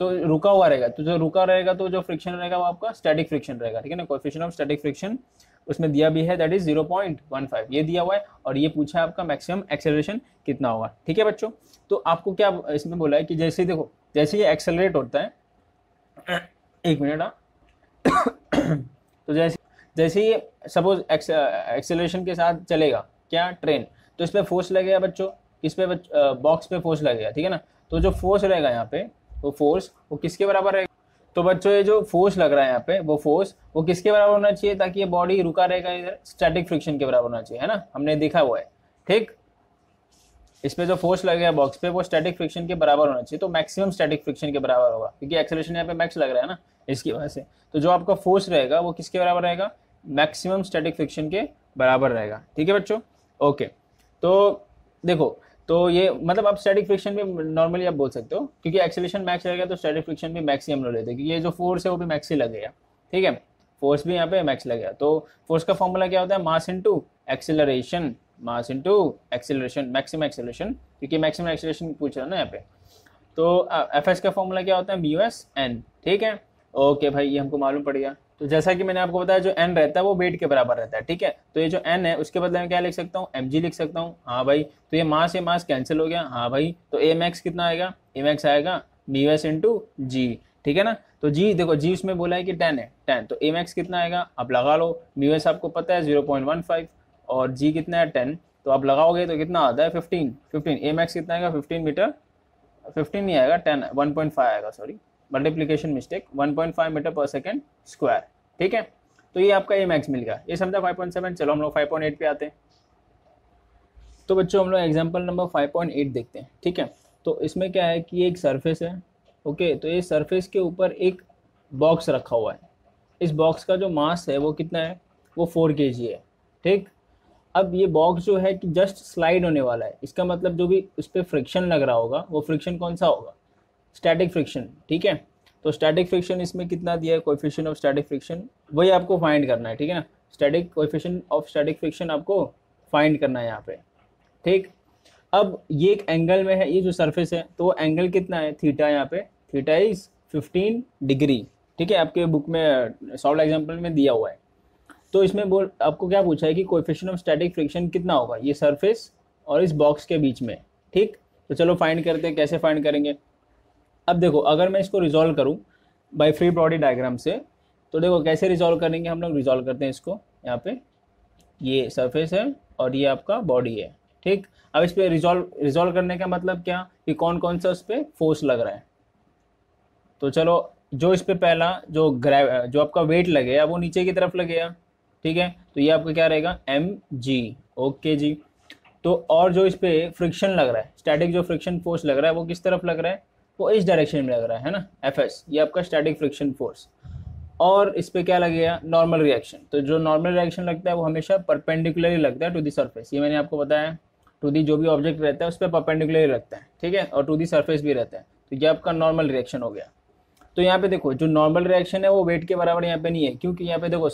तो रुका हुआ रहेगा। तो जो रुका रहेगा तो जो फ्रिक्शन रहेगा वो आपका स्टैटिक फ्रिक्शन रहेगा, ठीक है ना? कोफिशियन ऑफ़ स्टैटिक फ्रिक्शन उसमें दिया भी है that is zero point one five ये दिया हुआ है और ये पूछा है आपका मैक्सिमम एक्सेलरेशन कितना होगा। ठीक है बच्चों? तो आपको क्या इसमें बोला है कि जैसे देखो, जैसे ये एक्सेलरेट होता है, एक मिनट हाँ। तो जैसे जैसे ये सपोज़ एक्सेलरेशन के साथ चलेगा, क्या? ट्रेन तो इस पर फोर्स लगेगा बच्चों। किस पे बॉक्स पे फोर्स लगेगा, ठीक है ना? तो जो फोर्स रहेगा यहाँ पे, वो फोर्स वो किसके बराबर रहेगा? तो बच्चों, ये जो फोर्स लग रहा है यहाँ पे, वो फोर्स वो किसके बराबर होना चाहिए ताकि ये बॉडी रुका रहेगा इधर? स्टैटिक फ्रिक्शन के बराबर होना चाहिए, है ना? हमने देखा हुआ है। ठीक? इस पे जो फोर्स लगेगा बॉक्स पे, वो स्टैटिक फ्रिक्शन के बराबर होना चाहिए तो मैक्सिमम स्टैटिक फ्रिक्शन के बराबर होगा, क्योंकि एक्सेलेशन यहाँ पे मैक्स लग रहा है ना, इसकी वजह से। तो जो आपका फोर्स रहेगा, वो किसके बराबर रहेगा? मैक्सिमम स्टैटिक फ्रिक्शन के बराबर रहेगा। ठीक है बच्चों? ओके तो देखो तो ये मतलब आप स्टैटिक फ्रिक्शन भी नॉर्मली आप बोल सकते हो, क्योंकि एक्सेलेशन मैक्स रहेगा तो स्टैटिक फ्रिक्शन भी मैक्स ही हम लोग लेते हैं क्योंकि ये जो फोर्स है वो भी मैक्स ही लगेगा ठीक है? फोर्स भी यहाँ पे मैक्स लगेगा तो फोर्स का फॉर्मूला क्या होता है? Mass into acceleration mass into acceleration maximum acceleration क्योंकि मैक्सिमम एक्सेलरेशन पूछ रहा ना यहाँ पे। तो एफ़ एस का फॉर्मूला क्या होता है? बी एस एन ठीक है? ओके भाई, ये हमको मालूम पड़ गया। तो जैसा कि मैंने आपको बताया, जो एन रहता है वो वेट के बराबर रहता है, ठीक है? तो ये जो एन है, उसके बदले में क्या लिख सकता हूँ? एम लिख सकता हूँ। हाँ भाई तो ये मास ये मास कैंसिल हो गया। हाँ भाई तो ए कितना आएगा? ए मैक्स आएगा बी एस जी ठीक है ना? तो जी देखो जी उसमें बोला है कि टेन है टेन तो एम कितना आएगा? आप लगा लो। बी एस आपको पता है ज़ीरो पॉइंट वन फाइव और जी कितना है? टेन तो आप लगाओगे तो कितना आता है? फिफ्टीन फिफ्टीन ए मैक्स कितना आएगा? Fifteen metre. फिफ्टीन नहीं आएगा टेन वन पॉइंट फाइव आएगा सॉरी मल्टीप्लीकेशन मिस्टेक 1.5 मीटर पर सेकेंड स्क्वायर ठीक है? तो ये आपका ए मैक्स मिल गया। ये समझा 5.7 चलो हम लोग 5.8 पे आते हैं। तो बच्चों हम लोग एग्ज़ाम्पल नंबर 5.8 देखते हैं। ठीक है? तो इसमें क्या है कि एक सरफेस है। ओके तो ये सरफेस के ऊपर एक बॉक्स रखा हुआ है। इस बॉक्स का जो मास है वो कितना है? वो फोर के है। ठीक? अब ये बॉक्स जो है कि जस्ट स्लाइड होने वाला है। इसका मतलब जो भी उस पर फ्रिक्शन लग रहा होगा, वो फ्रिक्शन कौन सा होगा? स्टैटिक फ्रिक्शन ठीक है? तो स्टैटिक फ्रिक्शन इसमें कितना दिया है? कोएफिशिएंट ऑफ़ स्टैटिक फ्रिक्शन वही आपको फाइंड करना है, ठीक है ना? Static coefficient of static friction आपको फाइंड करना है यहाँ पे, ठीक? अब ये एक एंगल में है, ये जो सरफेस है तो एंगल कितना है? थीटा यहाँ पे थीटा इज़ 15 डिग्री ठीक है? आपके बुक में सॉल्व एग्ज़ाम्पल में दिया हुआ है। तो इसमें बोल, आपको क्या पूछा है कि कोएफिशिएंट ऑफ़ स्टैटिक फ्रिक्शन कितना होगा? ये सरफेस और इस बॉक्स के बीच में, ठीक? तो चलो फाइंड करते हैं, कैसे फाइंड करेंगे? अब देखो, अगर मैं इसको रिजॉल्व करूँ बाई फ्री बॉडी डायग्राम से तो देखो कैसे रिजॉल्व करेंगे हम लोग? रिजॉल्व करते हैं इसको। यहाँ पे ये सरफेस है और ये आपका बॉडी है, ठीक? अब इस पर रिजॉल्व रिजॉल्व करने का मतलब क्या? कि कौन कौन सा उस पर फोर्स लग रहा है। तो चलो, जो इस पर पहला, जो ग्रेव जो आपका वेट लगेगा, वो नीचे की तरफ़ लगेगा, ठीक है? तो ये आपका क्या रहेगा? M G okay G. तो और जो इस पर फ्रिक्शन लग रहा है स्टैटिक जो फ्रिक्शन फोर्स लग रहा है, वो किस तरफ़ लग रहा है? वो इस डायरेक्शन में लग रहा है ना? एफ़ एस ये आपका स्टैटिक फ्रिक्शन फोर्स और इस पर क्या लगेगा? नॉर्मल रिएक्शन तो जो नॉर्मल रिएक्शन लगता है, वो हमेशा परपेंडिकुलरली लगता है टू दी सर्फेस ये मैंने आपको बताया टू दी जो भी ऑब्जेक्ट रहता है, उस पर परपेंडिकुलरली लगता है, ठीक है? और टू दी सर्फेस भी रहता है. तो ये आपका नॉर्मल रिएक्शन हो गया. तो यहाँ पे देखो, जो नॉर्मल रिएक्शन है, वो वेट के बराबर यहाँ पे नहीं है, क्योंकि यहाँ पे देखो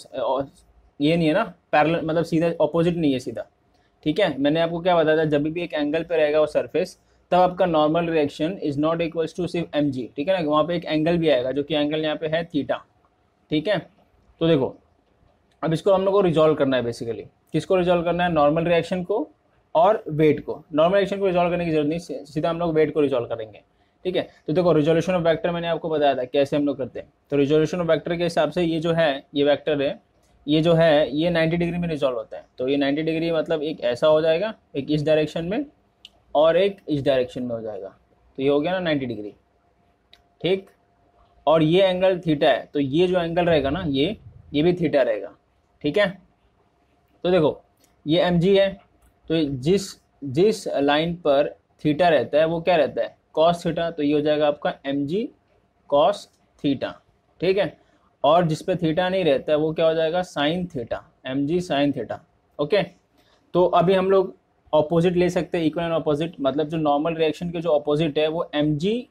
ये नहीं है ना पैरल मतलब सीधा ऑपोजिट नहीं है सीधा, ठीक है? मैंने आपको क्या बताया था, जब भी एक एंगल पे रहेगा वो सरफेस तब आपका normal reaction is not equals to सिर्फ़ एम जी ठीक है ना? वहाँ पे एक एंगल भी आएगा, जो कि एंगल यहाँ पे है थीटा ठीक है? तो देखो, अब इसको हम लोग को रिजॉल्व करना है बेसिकली किसको रिजॉल्व करना है? नॉर्मल रिएक्शन को और वेट को। नॉर्मल रिएक्शन को रिजॉल्व करने की ज़रूरत नहीं सीधा हम लोग वेट को रिजॉल्व करेंगे, ठीक है? तो देखो रिजोल्यूशन ऑफ़ वैक्टर मैंने आपको बताया था, कैसे हम लोग करते हैं। तो रिजोल्यूशन ऑफ़ वैक्टर के हिसाब से ये जो है, ये वैक्टर है, ये जो है, ये 90 डिग्री में रिजॉल्व होता है। तो ये 90 डिग्री मतलब एक ऐसा हो जाएगा, एक इस डायरेक्शन में और एक इस डायरेक्शन में हो जाएगा। तो ये हो गया ना 90 डिग्री ठीक? और ये एंगल थीटा है। तो ये जो एंगल रहेगा ना, ये ये भी थीटा रहेगा। ठीक है? तो देखो, ये एमजी है। तो जिस जिस लाइन पर थीटा रहता है, वो क्या रहता है? कॉस थीटा तो ये हो जाएगा आपका एम जी कॉस थीटा ठीक है? और जिस पे थीटा नहीं रहता है, वो क्या हो जाएगा? Sine theta M G sine theta okay? तो अभी हम लोग ऑपोजिट ले सकते हैं इक्वल एंड ऑपोजिट मतलब जो नॉर्मल रिएक्शन के जो ऑपोजिट है, वो एम जी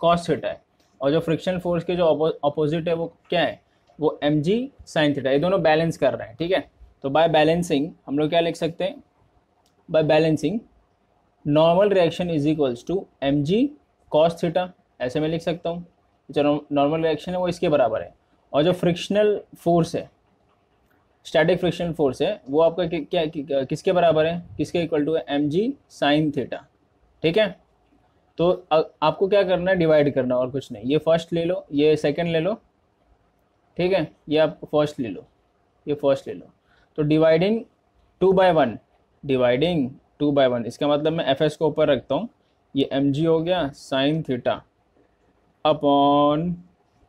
कॉस थीटा है। और जो फ्रिक्शन फोर्स के जो ऑपोजिट है, वो क्या है? वो एम जी साइन थीटा ये दोनों बैलेंस कर रहे हैं, ठीक है? तो बाय बैलेंसिंग हम लोग क्या लिख सकते हैं? By balancing normal reaction is equals to M G cos theta ऐसे मैं लिख सकता हूँ। जो नॉर्मल रिएक्शन है, वो इसके बराबर है। और जो फ्रिक्शनल फोर्स है स्टैटिक फ्रिक्शन फोर्स है वो आपका क्या कि, किसके बराबर है? किसके इक्वल टू है? एम जी साइन थीटा ठीक है? तो आपको क्या करना है? डिवाइड करना और कुछ नहीं। ये फ़र्स्ट ले लो ये सेकंड ले लो। ठीक है? ये आप फ़र्स्ट ले लो। ये फ़र्स्ट ले लो। तो dividing two by one dividing two by one इसका मतलब मैं एफ़ एस को ऊपर रखता हूँ। ये एम जी हो गया sine theta upon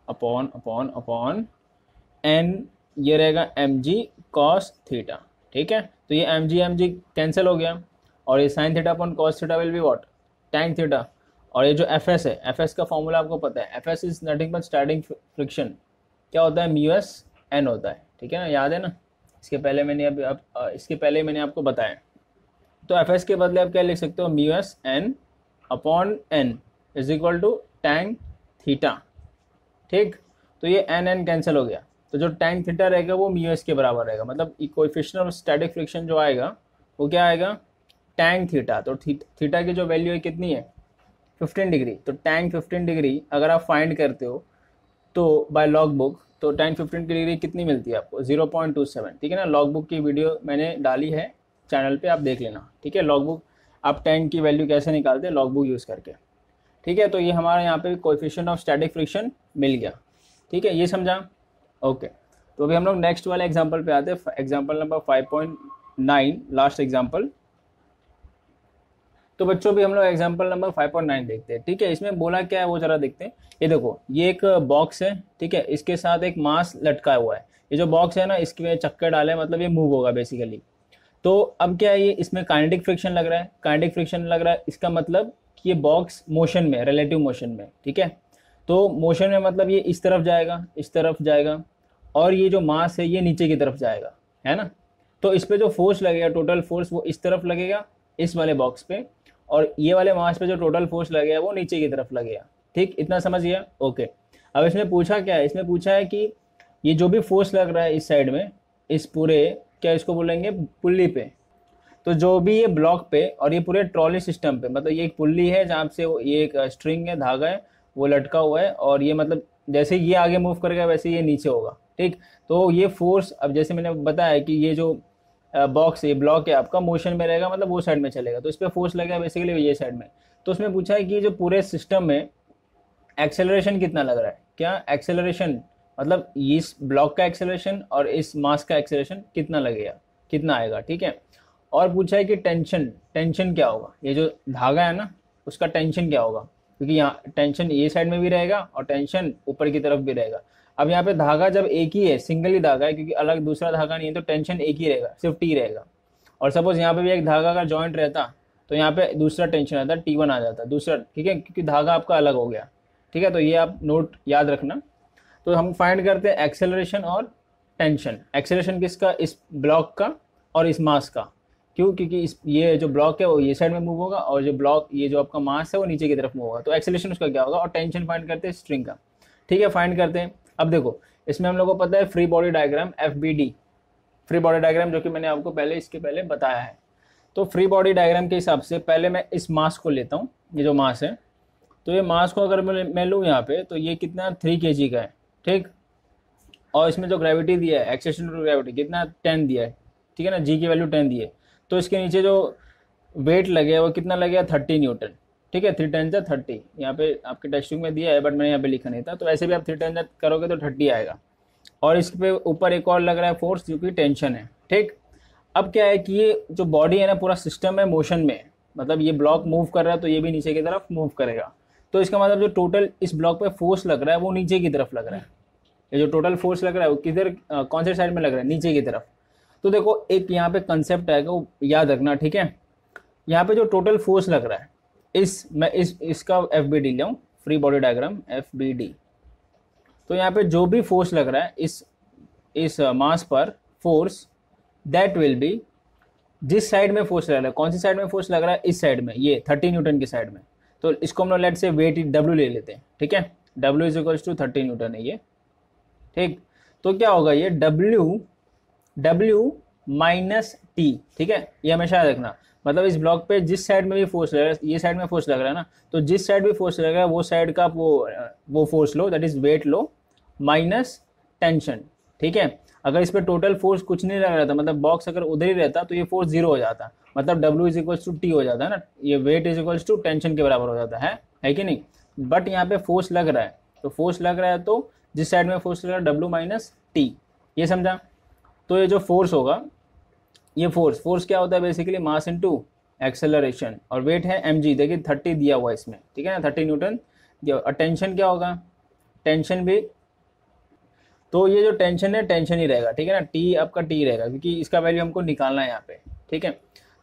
upon upon upon N ये रहेगा एम जी कॉस थीटा ठीक है? तो ये M G M G cancel हो गया। और ये sine theta upon cos theta will be what tan theta और ये जो एफ़ एस है एफ़ एस का फॉर्मूला आपको पता है। F S is nothing but starting friction क्या होता है? म्यू एस एन होता है। ठीक है ना? याद है ना? इसके पहले मैंने अभी अब इसके पहले मैंने आपको बताया। तो एफ़ एस के बदले आप क्या लिख सकते हो? Mu S N upon N is equal to tan theta ठीक? तो ये एन एन कैंसिल हो गया। तो जो टैंक थीटा रहेगा वो म्यू एस के बराबर रहेगा। मतलब कोएफिशिएंट ऑफ़ स्टैटिक फ्रिक्शन जो आएगा, वो क्या आएगा? टैंक थीटा तो थीटा की जो वैल्यू है कितनी है? 15 डिग्री तो टैंक 15 डिग्री अगर आप फाइंड करते हो तो बाय लॉग बुक तो टैंक 15 डिग्री कितनी मिलती है आपको? 0.27 ठीक है ना? लॉग बुक की वीडियो मैंने डाली है चैनल पे आप देख लेना। ठीक है? लॉग बुक आप टैंक की वैल्यू कैसे निकालते हैं? लॉग बुक यूज़ करके। ठीक है? तो ये हमारे यहाँ पे कोफिशन ऑफ़ स्टैटिक फ्रिक्शन मिल गया। ठीक है? ये समझा? ओके तो अभी हम लोग नेक्स्ट वाले एग्ज़ाम्पल पे आते हैं। Example number five point nine last example तो बच्चों भी हम लोग example number five point nine देखते हैं। ठीक है, इसमें बोला क्या है, वो जरा देखते हैं। ये देखो, ये एक बॉक्स है, ठीक है, इसके साथ एक मास लटका हुआ है। ये जो बॉक्स है ना, इसके चक्कर डाले मतलब ये मूव होगा बेसिकली तो अब क्या है, ये इसमें काइनेटिक फ्रिक्शन लग रहा है काइनेटिक फ्रिक्शन लग रहा है, इसका मतलब कि ये बॉक्स मोशन में रिलेटिव मोशन में, ठीक है? तो मोशन में मतलब ये इस तरफ़ जाएगा, इस तरफ़ जाएगा और ये जो मास है, ये नीचे की तरफ़ जाएगा, है ना? तो इस पर जो फोर्स लगेगा टोटल फोर्स वो इस तरफ़ लगेगा, इस वाले बॉक्स पे और ये वाले मास पे जो टोटल फोर्स लगेगा, वो नीचे की तरफ़ लगेगा। ठीक? इतना समझ गया ओके अब इसमें पूछा क्या है? इसमें पूछा है कि ये जो भी फोर्स लग रहा है इस साइड में, इस पूरे, क्या इसको बोलेंगे? पुल्ली पे। तो जो भी ये ब्लॉक पे और ये पूरे ट्रॉली सिस्टम पे मतलब ये एक पुल्ली है जहाँ से ये एक स्ट्रिंग है, धागा है वो लटका हुआ है और ये मतलब जैसे ये आगे मूव करेगा, वैसे ये नीचे होगा, ठीक? तो ये फोर्स अब जैसे मैंने बताया कि ये जो बॉक्स ये ब्लॉक है, आपका मोशन में रहेगा मतलब वो साइड में चलेगा। तो इस पर फोर्स लगेगा बेसिकली ये साइड में। तो उसमें पूछा है कि जो पूरे सिस्टम में एक्सेलरेशन कितना लग रहा है? क्या एक्सेलरेशन मतलब इस ब्लॉक का एक्सेलरेशन और इस मास का एक्सेलरेशन कितना लगेगा? कितना आएगा, ठीक है? और पूछा है कि टेंशन टेंशन क्या होगा? ये जो धागा है ना, उसका टेंशन क्या होगा? क्योंकि यहाँ टेंशन ये साइड में भी रहेगा और टेंशन ऊपर की तरफ़ भी रहेगा। अब यहाँ पे धागा जब एक ही है सिंगल ही धागा है, क्योंकि अलग दूसरा धागा नहीं है तो टेंशन एक ही रहेगा, सिर्फ़ टी रहेगा। और सपोज़ यहाँ पे भी एक धागा का जॉइंट रहता तो यहाँ पे दूसरा टेंशन आता टी वन आ जाता, दूसरा, ठीक है? क्योंकि धागा आपका अलग हो गया, ठीक है? तो ये आप नोट याद रखना। तो हम फाइंड करते हैं एक्सेलरेशन और टेंशन एक्सेलरेशन किसका? इस ब्लॉक का और इस मास का। क्यों? क्योंकि इस, ये जो ब्लॉक है वो ये साइड में मूव होगा और जो ब्लॉक ये जो आपका मास है वो नीचे की तरफ़ मूव होगा। तो एक्सेलेशन उसका क्या होगा? और टेंशन फाइंड करते हैं स्ट्रिंग का। ठीक है फाइंड करते हैं। अब देखो, इसमें हम लोग को पता है free body diagram FBD free body diagram जो कि मैंने आपको पहले, इसके पहले बताया है। तो फ्री बॉडी डायग्राम के हिसाब से पहले मैं इस मास को लेता हूँ, ये जो मास है। तो ये मास को अगर मैं लूँ यहाँ पे तो ये कितना? थ्री के का है। ठीक? और इसमें जो ग्रेविटी दिया है एक्सेशन टू ग्रेविटी कितना? टेन दिया है। ठीक है ना? जी की वैल्यू टेन दी है। तो इसके नीचे जो वेट लगे वो कितना लगे थर्टी न्यूटन। ठीक है? थ्री टेन जा थर्टी। यहाँ पे आपके टेक्सटिंग में दिया है बट मैंने यहाँ पे लिखा नहीं था। तो ऐसे भी आप थ्री टेन जा करोगे तो थर्टी आएगा। और इस पर ऊपर एक और लग रहा है फोर्स जो कि टेंशन है। ठीक? अब क्या है कि ये जो बॉडी है ना, पूरा सिस्टम है मोशन में। मतलब ये ब्लॉक मूव कर रहा है तो ये भी नीचे की तरफ़ मूव करेगा। तो इसका मतलब जो टोटल इस ब्लॉक पे फोर्स लग रहा है, वो नीचे की तरफ़ लग रहा है। ये जो टोटल फोर्स लग रहा है, वो किधर कौन से साइड में लग रहा है? नीचे की तरफ़। तो देखो, एक यहाँ पे कंसेप्ट है वो याद रखना, ठीक है? यहाँ पे जो टोटल फोर्स लग रहा है, इस, मैं इस, इसका एफ़ बी डी लिया free body diagram F B D तो यहाँ पे जो भी फोर्स लग रहा है, इस इस मास पर फोर्स दैट विल बी जिस साइड में फोर्स लग रहा है, कौन सी साइड में फोर्स लग रहा है? इस साइड में, ये थर्टी न्यूटन की साइड में। तो इसको हम लोग लेट से वेट डब्ल्यू ले लेते हैं, ठीक है? W is equals to thirty newton है ये, ठीक? तो क्या होगा ये? डब्ल्यू डब्ल्यू माइनस टी ठीक है? ये हमेशा रखना मतलब इस ब्लॉक पे जिस साइड में भी फोर्स लग रहा है, ये साइड में फोर्स लग रहा है ना? तो जिस साइड भी फोर्स लग रहा है, वो साइड का वो वो फोर्स लो दैट इज़ वेट लो माइनस टेंशन ठीक है? अगर इस पर टोटल फोर्स कुछ नहीं लग रहा था मतलब बॉक्स अगर उधर ही रहता तो ये फोर्स ज़ीरो हो जाता। मतलब W is equals to T हो जाता, है ना? ये weight is equals to tension के बराबर हो जाता, है? है कि नहीं? बट यहाँ पे फोर्स लग रहा है। तो फोर्स लग रहा है तो जिस साइड में फोर्स लग रहा है डब्ल्यू माइनस टी ये समझा? तो ये जो फोर्स होगा, ये फोर्स फोर्स क्या होता है बेसिकली मास इनटू एक्सेलरेशन और वेट है एम जी देखिए थर्टी दिया हुआ इसमें, ठीक है ना थर्टी न्यूटन दिया और टेंशन क्या होगा? टेंशन भी तो ये जो टेंशन है टेंशन ही रहेगा, ठीक है ना टी आपका टी रहेगा, क्योंकि इसका वैल्यू हमको निकालना है यहाँ पे, ठीक है।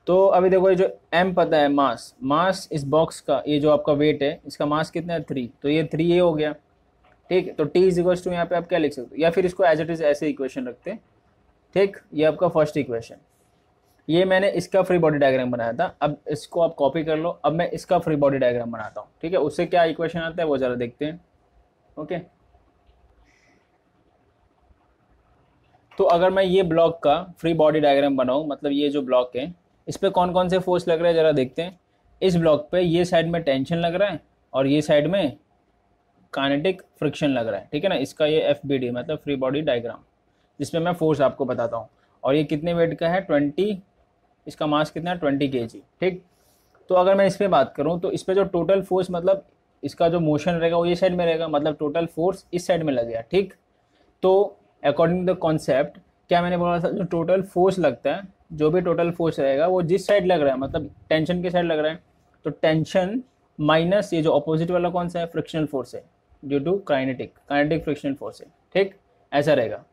तो अभी देखो ये जो एम पता है मास मास इस बॉक्स का, ये जो आपका वेट है, इसका मास कितना है? थ्री तो ये थ्री ए हो गया, ठीक। तो टी इज़ इक्वल्स टू यहाँ पे आप क्या लिख सकते हो? या फिर इसको एज इट इज़ ऐसे इक्वेशन रखते हैं। ठीक, ये आपका फ़र्स्ट इक्वेशन ये मैंने इसका फ्री बॉडी डायग्राम बनाया था, अब इसको आप कॉपी कर लो, अब मैं इसका फ्री बॉडी डायग्राम बनाता हूँ, ठीक है? उससे क्या इक्वेशन आता है वो ज़रा देखते हैं, ओके? तो अगर मैं ये ब्लॉक का फ्री बॉडी डायग्राम बनाऊँ मतलब ये जो ब्लॉक है, इस पर कौन कौन से फोर्स लग रहे हैं ज़रा देखते हैं। इस ब्लॉक पे ये साइड में टेंशन लग रहा है और ये साइड में कानेटिक फ्रिक्शन लग रहा है, ठीक है ना? इसका ये एफबीडी मतलब फ्री बॉडी डायग्राम जिसमें मैं फोर्स आपको बताता हूँ। और ये कितने वेट का है? ट्वेंटी इसका मास कितना है? ट्वेंटी के ठीक? तो अगर मैं इस पर बात करूँ तो इस पर जो टोटल फोर्स मतलब इसका जो मोशन रहेगा, वो ये साइड में रहेगा। मतलब टोटल फोर्स इस साइड में लगेगा ठीक? तो अकॉर्डिंग टू द कॉन्सेप्ट क्या मैंने बोला था? जो टोटल फोर्स लगता है, जो भी टोटल फोर्स रहेगा, वो जिस साइड लग रहा है मतलब टेंशन के साइड लग रहा है तो टेंशन माइनस ये जो अपोजिट वाला कौन सा है? फ्रिक्शनल फोर्स है due to kinetic kinetic frictional force है, ठीक? ऐसा रहेगा।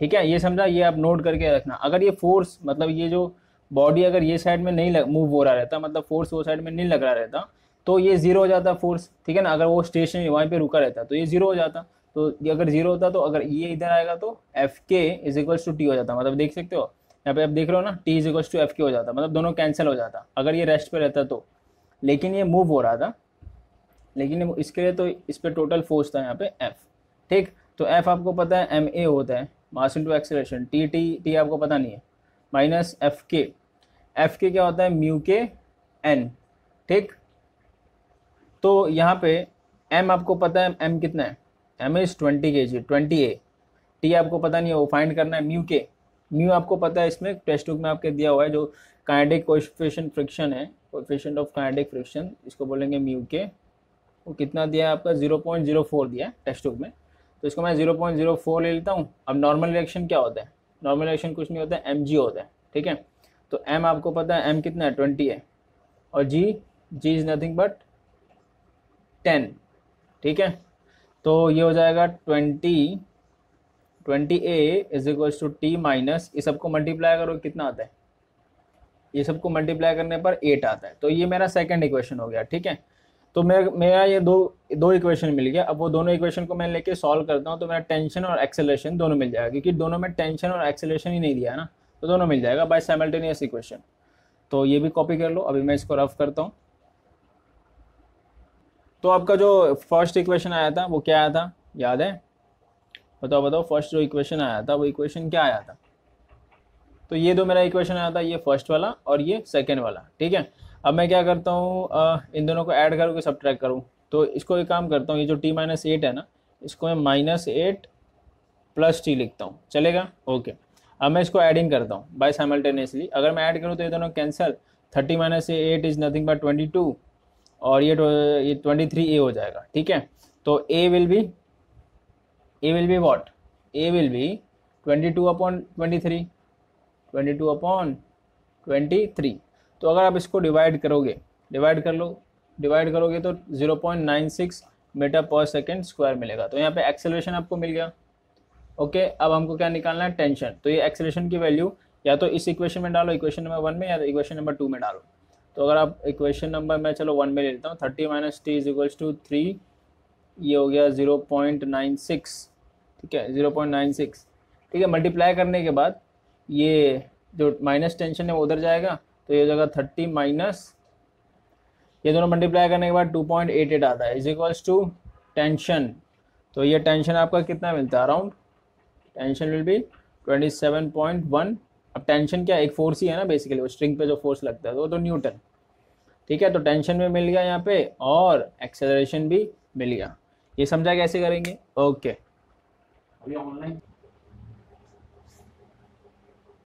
ठीक है, ये समझा, ये आप नोट करके रखना। अगर ये फोर्स मतलब ये जो बॉडी अगर ये साइड में नहीं मूव हो रहा रहता मतलब फोर्स वो साइड में नहीं लग रहा रहता तो ये ज़ीरो हो जाता फोर्स ठीक है ना? अगर वो स्टेशन वहीं पे रुका रहता तो ये ज़ीरो हो जाता। तो ये अगर ज़ीरो होता तो अगर ये इधर आएगा तो F K is equals to T हो जाता। मतलब देख सकते हो? यहाँ पे आप देख रहे हो ना T is equals to F K हो जाता। मतलब दोनों कैंसिल हो जाता। अगर ये रेस्ट पे रहता तो। लेकिन ये मूव हो रहा था। लेकिन इसके लिए तो इस पर टोटल फोर्स था यहाँ पे एफ़ ठीक? तो एफ़ आपको पता है एम ए होता है। Mass into acceleration T T T आपको पता नहीं है। माइनस एफ़ के एफ़ के क्या होता है? म्यू के एन ठीक? तो यहाँ पे एम आपको पता है एम कितना है? एम इज़ ट्वेंटी के जी ट्वेंटी ए टी आपको पता नहीं है, वो फाइंड करना है, म्यू के म्यू आपको पता है इसमें टेक्स्ट बुक में आपके दिया हुआ है, जो काइनेटिक कोएफिशिएंट फ्रिक्शन है कोएफिशिएंट ऑफ़ काइनेटिक फ्रिक्शन इसको बोलेंगे म्यू के वो कितना दिया है आपका? ज़ीरो पॉइंट ज़ीरो फोर दिया है टेक्स्ट बुक में। तो इसको मैं ज़ीरो पॉइंट ज़ीरो फोर ले लेता हूँ। अब नॉर्मल रिएक्शन क्या होता है? नॉर्मल रिएक्शन कुछ नहीं होता है एम जी होता है, ठीक है? तो एम आपको पता है एम कितना है? ट्वेंटी है। और G G is nothing but ten ठीक है? तो ये हो जाएगा twenty twenty A is equals to T minus ये सबको मल्टीप्लाई करो, कितना आता है? ये सबको मल्टीप्लाई करने पर एट आता है। तो ये मेरा सेकंड इक्वेशन हो गया, ठीक है? तो मेरा मेरा ये दो दो इक्वेशन मिल गया। अब वो दोनों इक्वेशन को मैं लेके सॉल्व करता हूँ तो मेरा टेंशन और एक्सेलेशन दोनों मिल जाएगा, क्योंकि दोनों में टेंशन और एक्सेलेशन ही नहीं दिया है ना तो दोनों मिल जाएगा बाय साइमल्टेनियस इक्वेशन तो ये भी कॉपी कर लो, अभी मैं इसको रफ करता हूँ। तो आपका जो फ़र्स्ट इक्वेशन आया था, वो क्या आया था? याद है? बताओ बताओ फ़र्स्ट जो इक्वेशन आया था, वो इक्वेशन क्या आया था? तो ये दो मेरा इक्वेशन आया था, ये फ़र्स्ट वाला और ये सेकेंड वाला, ठीक है? अब मैं क्या करता हूँ इन दोनों को ऐड करूँ कि सब ट्रैक करूँ। तो इसको एक काम करता हूँ, ये जो टी माइनस एट है ना, इसको मैं माइनस एट प्लस टी लिखता हूँ। चलेगा? ओके अब मैं इसको एडिंग करता हूँ बाय साइमल्टेनियसली अगर मैं ऐड करूँ तो ये दोनों cancel thirty minus eight is nothing but twenty two और ये ये ट्वेंटी थ्री ए हो जाएगा, ठीक है? तो A will be A will be what A will be twenty two upon twenty three twenty two upon twenty three तो अगर आप इसको डिवाइड करोगे डिवाइड कर लो डिवाइड करोगे तो zero point nine six metre पर सेकेंड स्क्वायर मिलेगा। तो यहाँ पे एक्सेलरेशन आपको मिल गया। ओके अब हमको क्या निकालना है? टेंशन तो ये एक्सेलेशन की वैल्यू या तो इस इक्वेशन में डालो इक्वेशन नंबर वन में, या इक्वेशन नंबर टू में डालो। तो अगर आप इक्वेशन नंबर मैं चलो वन में ले लेता हूँ thirty minus T is equals to three ये हो गया ज़ीरो पॉइंट नाइन सिक्स ठीक है? ज़ीरो पॉइंट नाइन सिक्स ठीक है मल्टीप्लाई करने के बाद ये जो माइनस टेंशन है, वो उधर जाएगा। तो ये हो जाएगा थर्टी माइनस, ये दोनों मल्टीप्लाई करने के बाद टू पॉइंट एट एट आता है, इज़ इक्वल्स टू टेंशन। तो ये टेंशन आपका कितना मिलता है? Around tension will be twenty seven point one. अब टेंशन क्या एक फोर्स ही है ना बेसिकली वो स्ट्रिंग पे जो फोर्स लगता है तो वो तो न्यूटन। ठीक है? तो टेंशन भी मिल गया यहाँ पे और एक्सेलरेशन भी मिल गया। ये समझा कैसे करेंगे? ओके। ऑनलाइन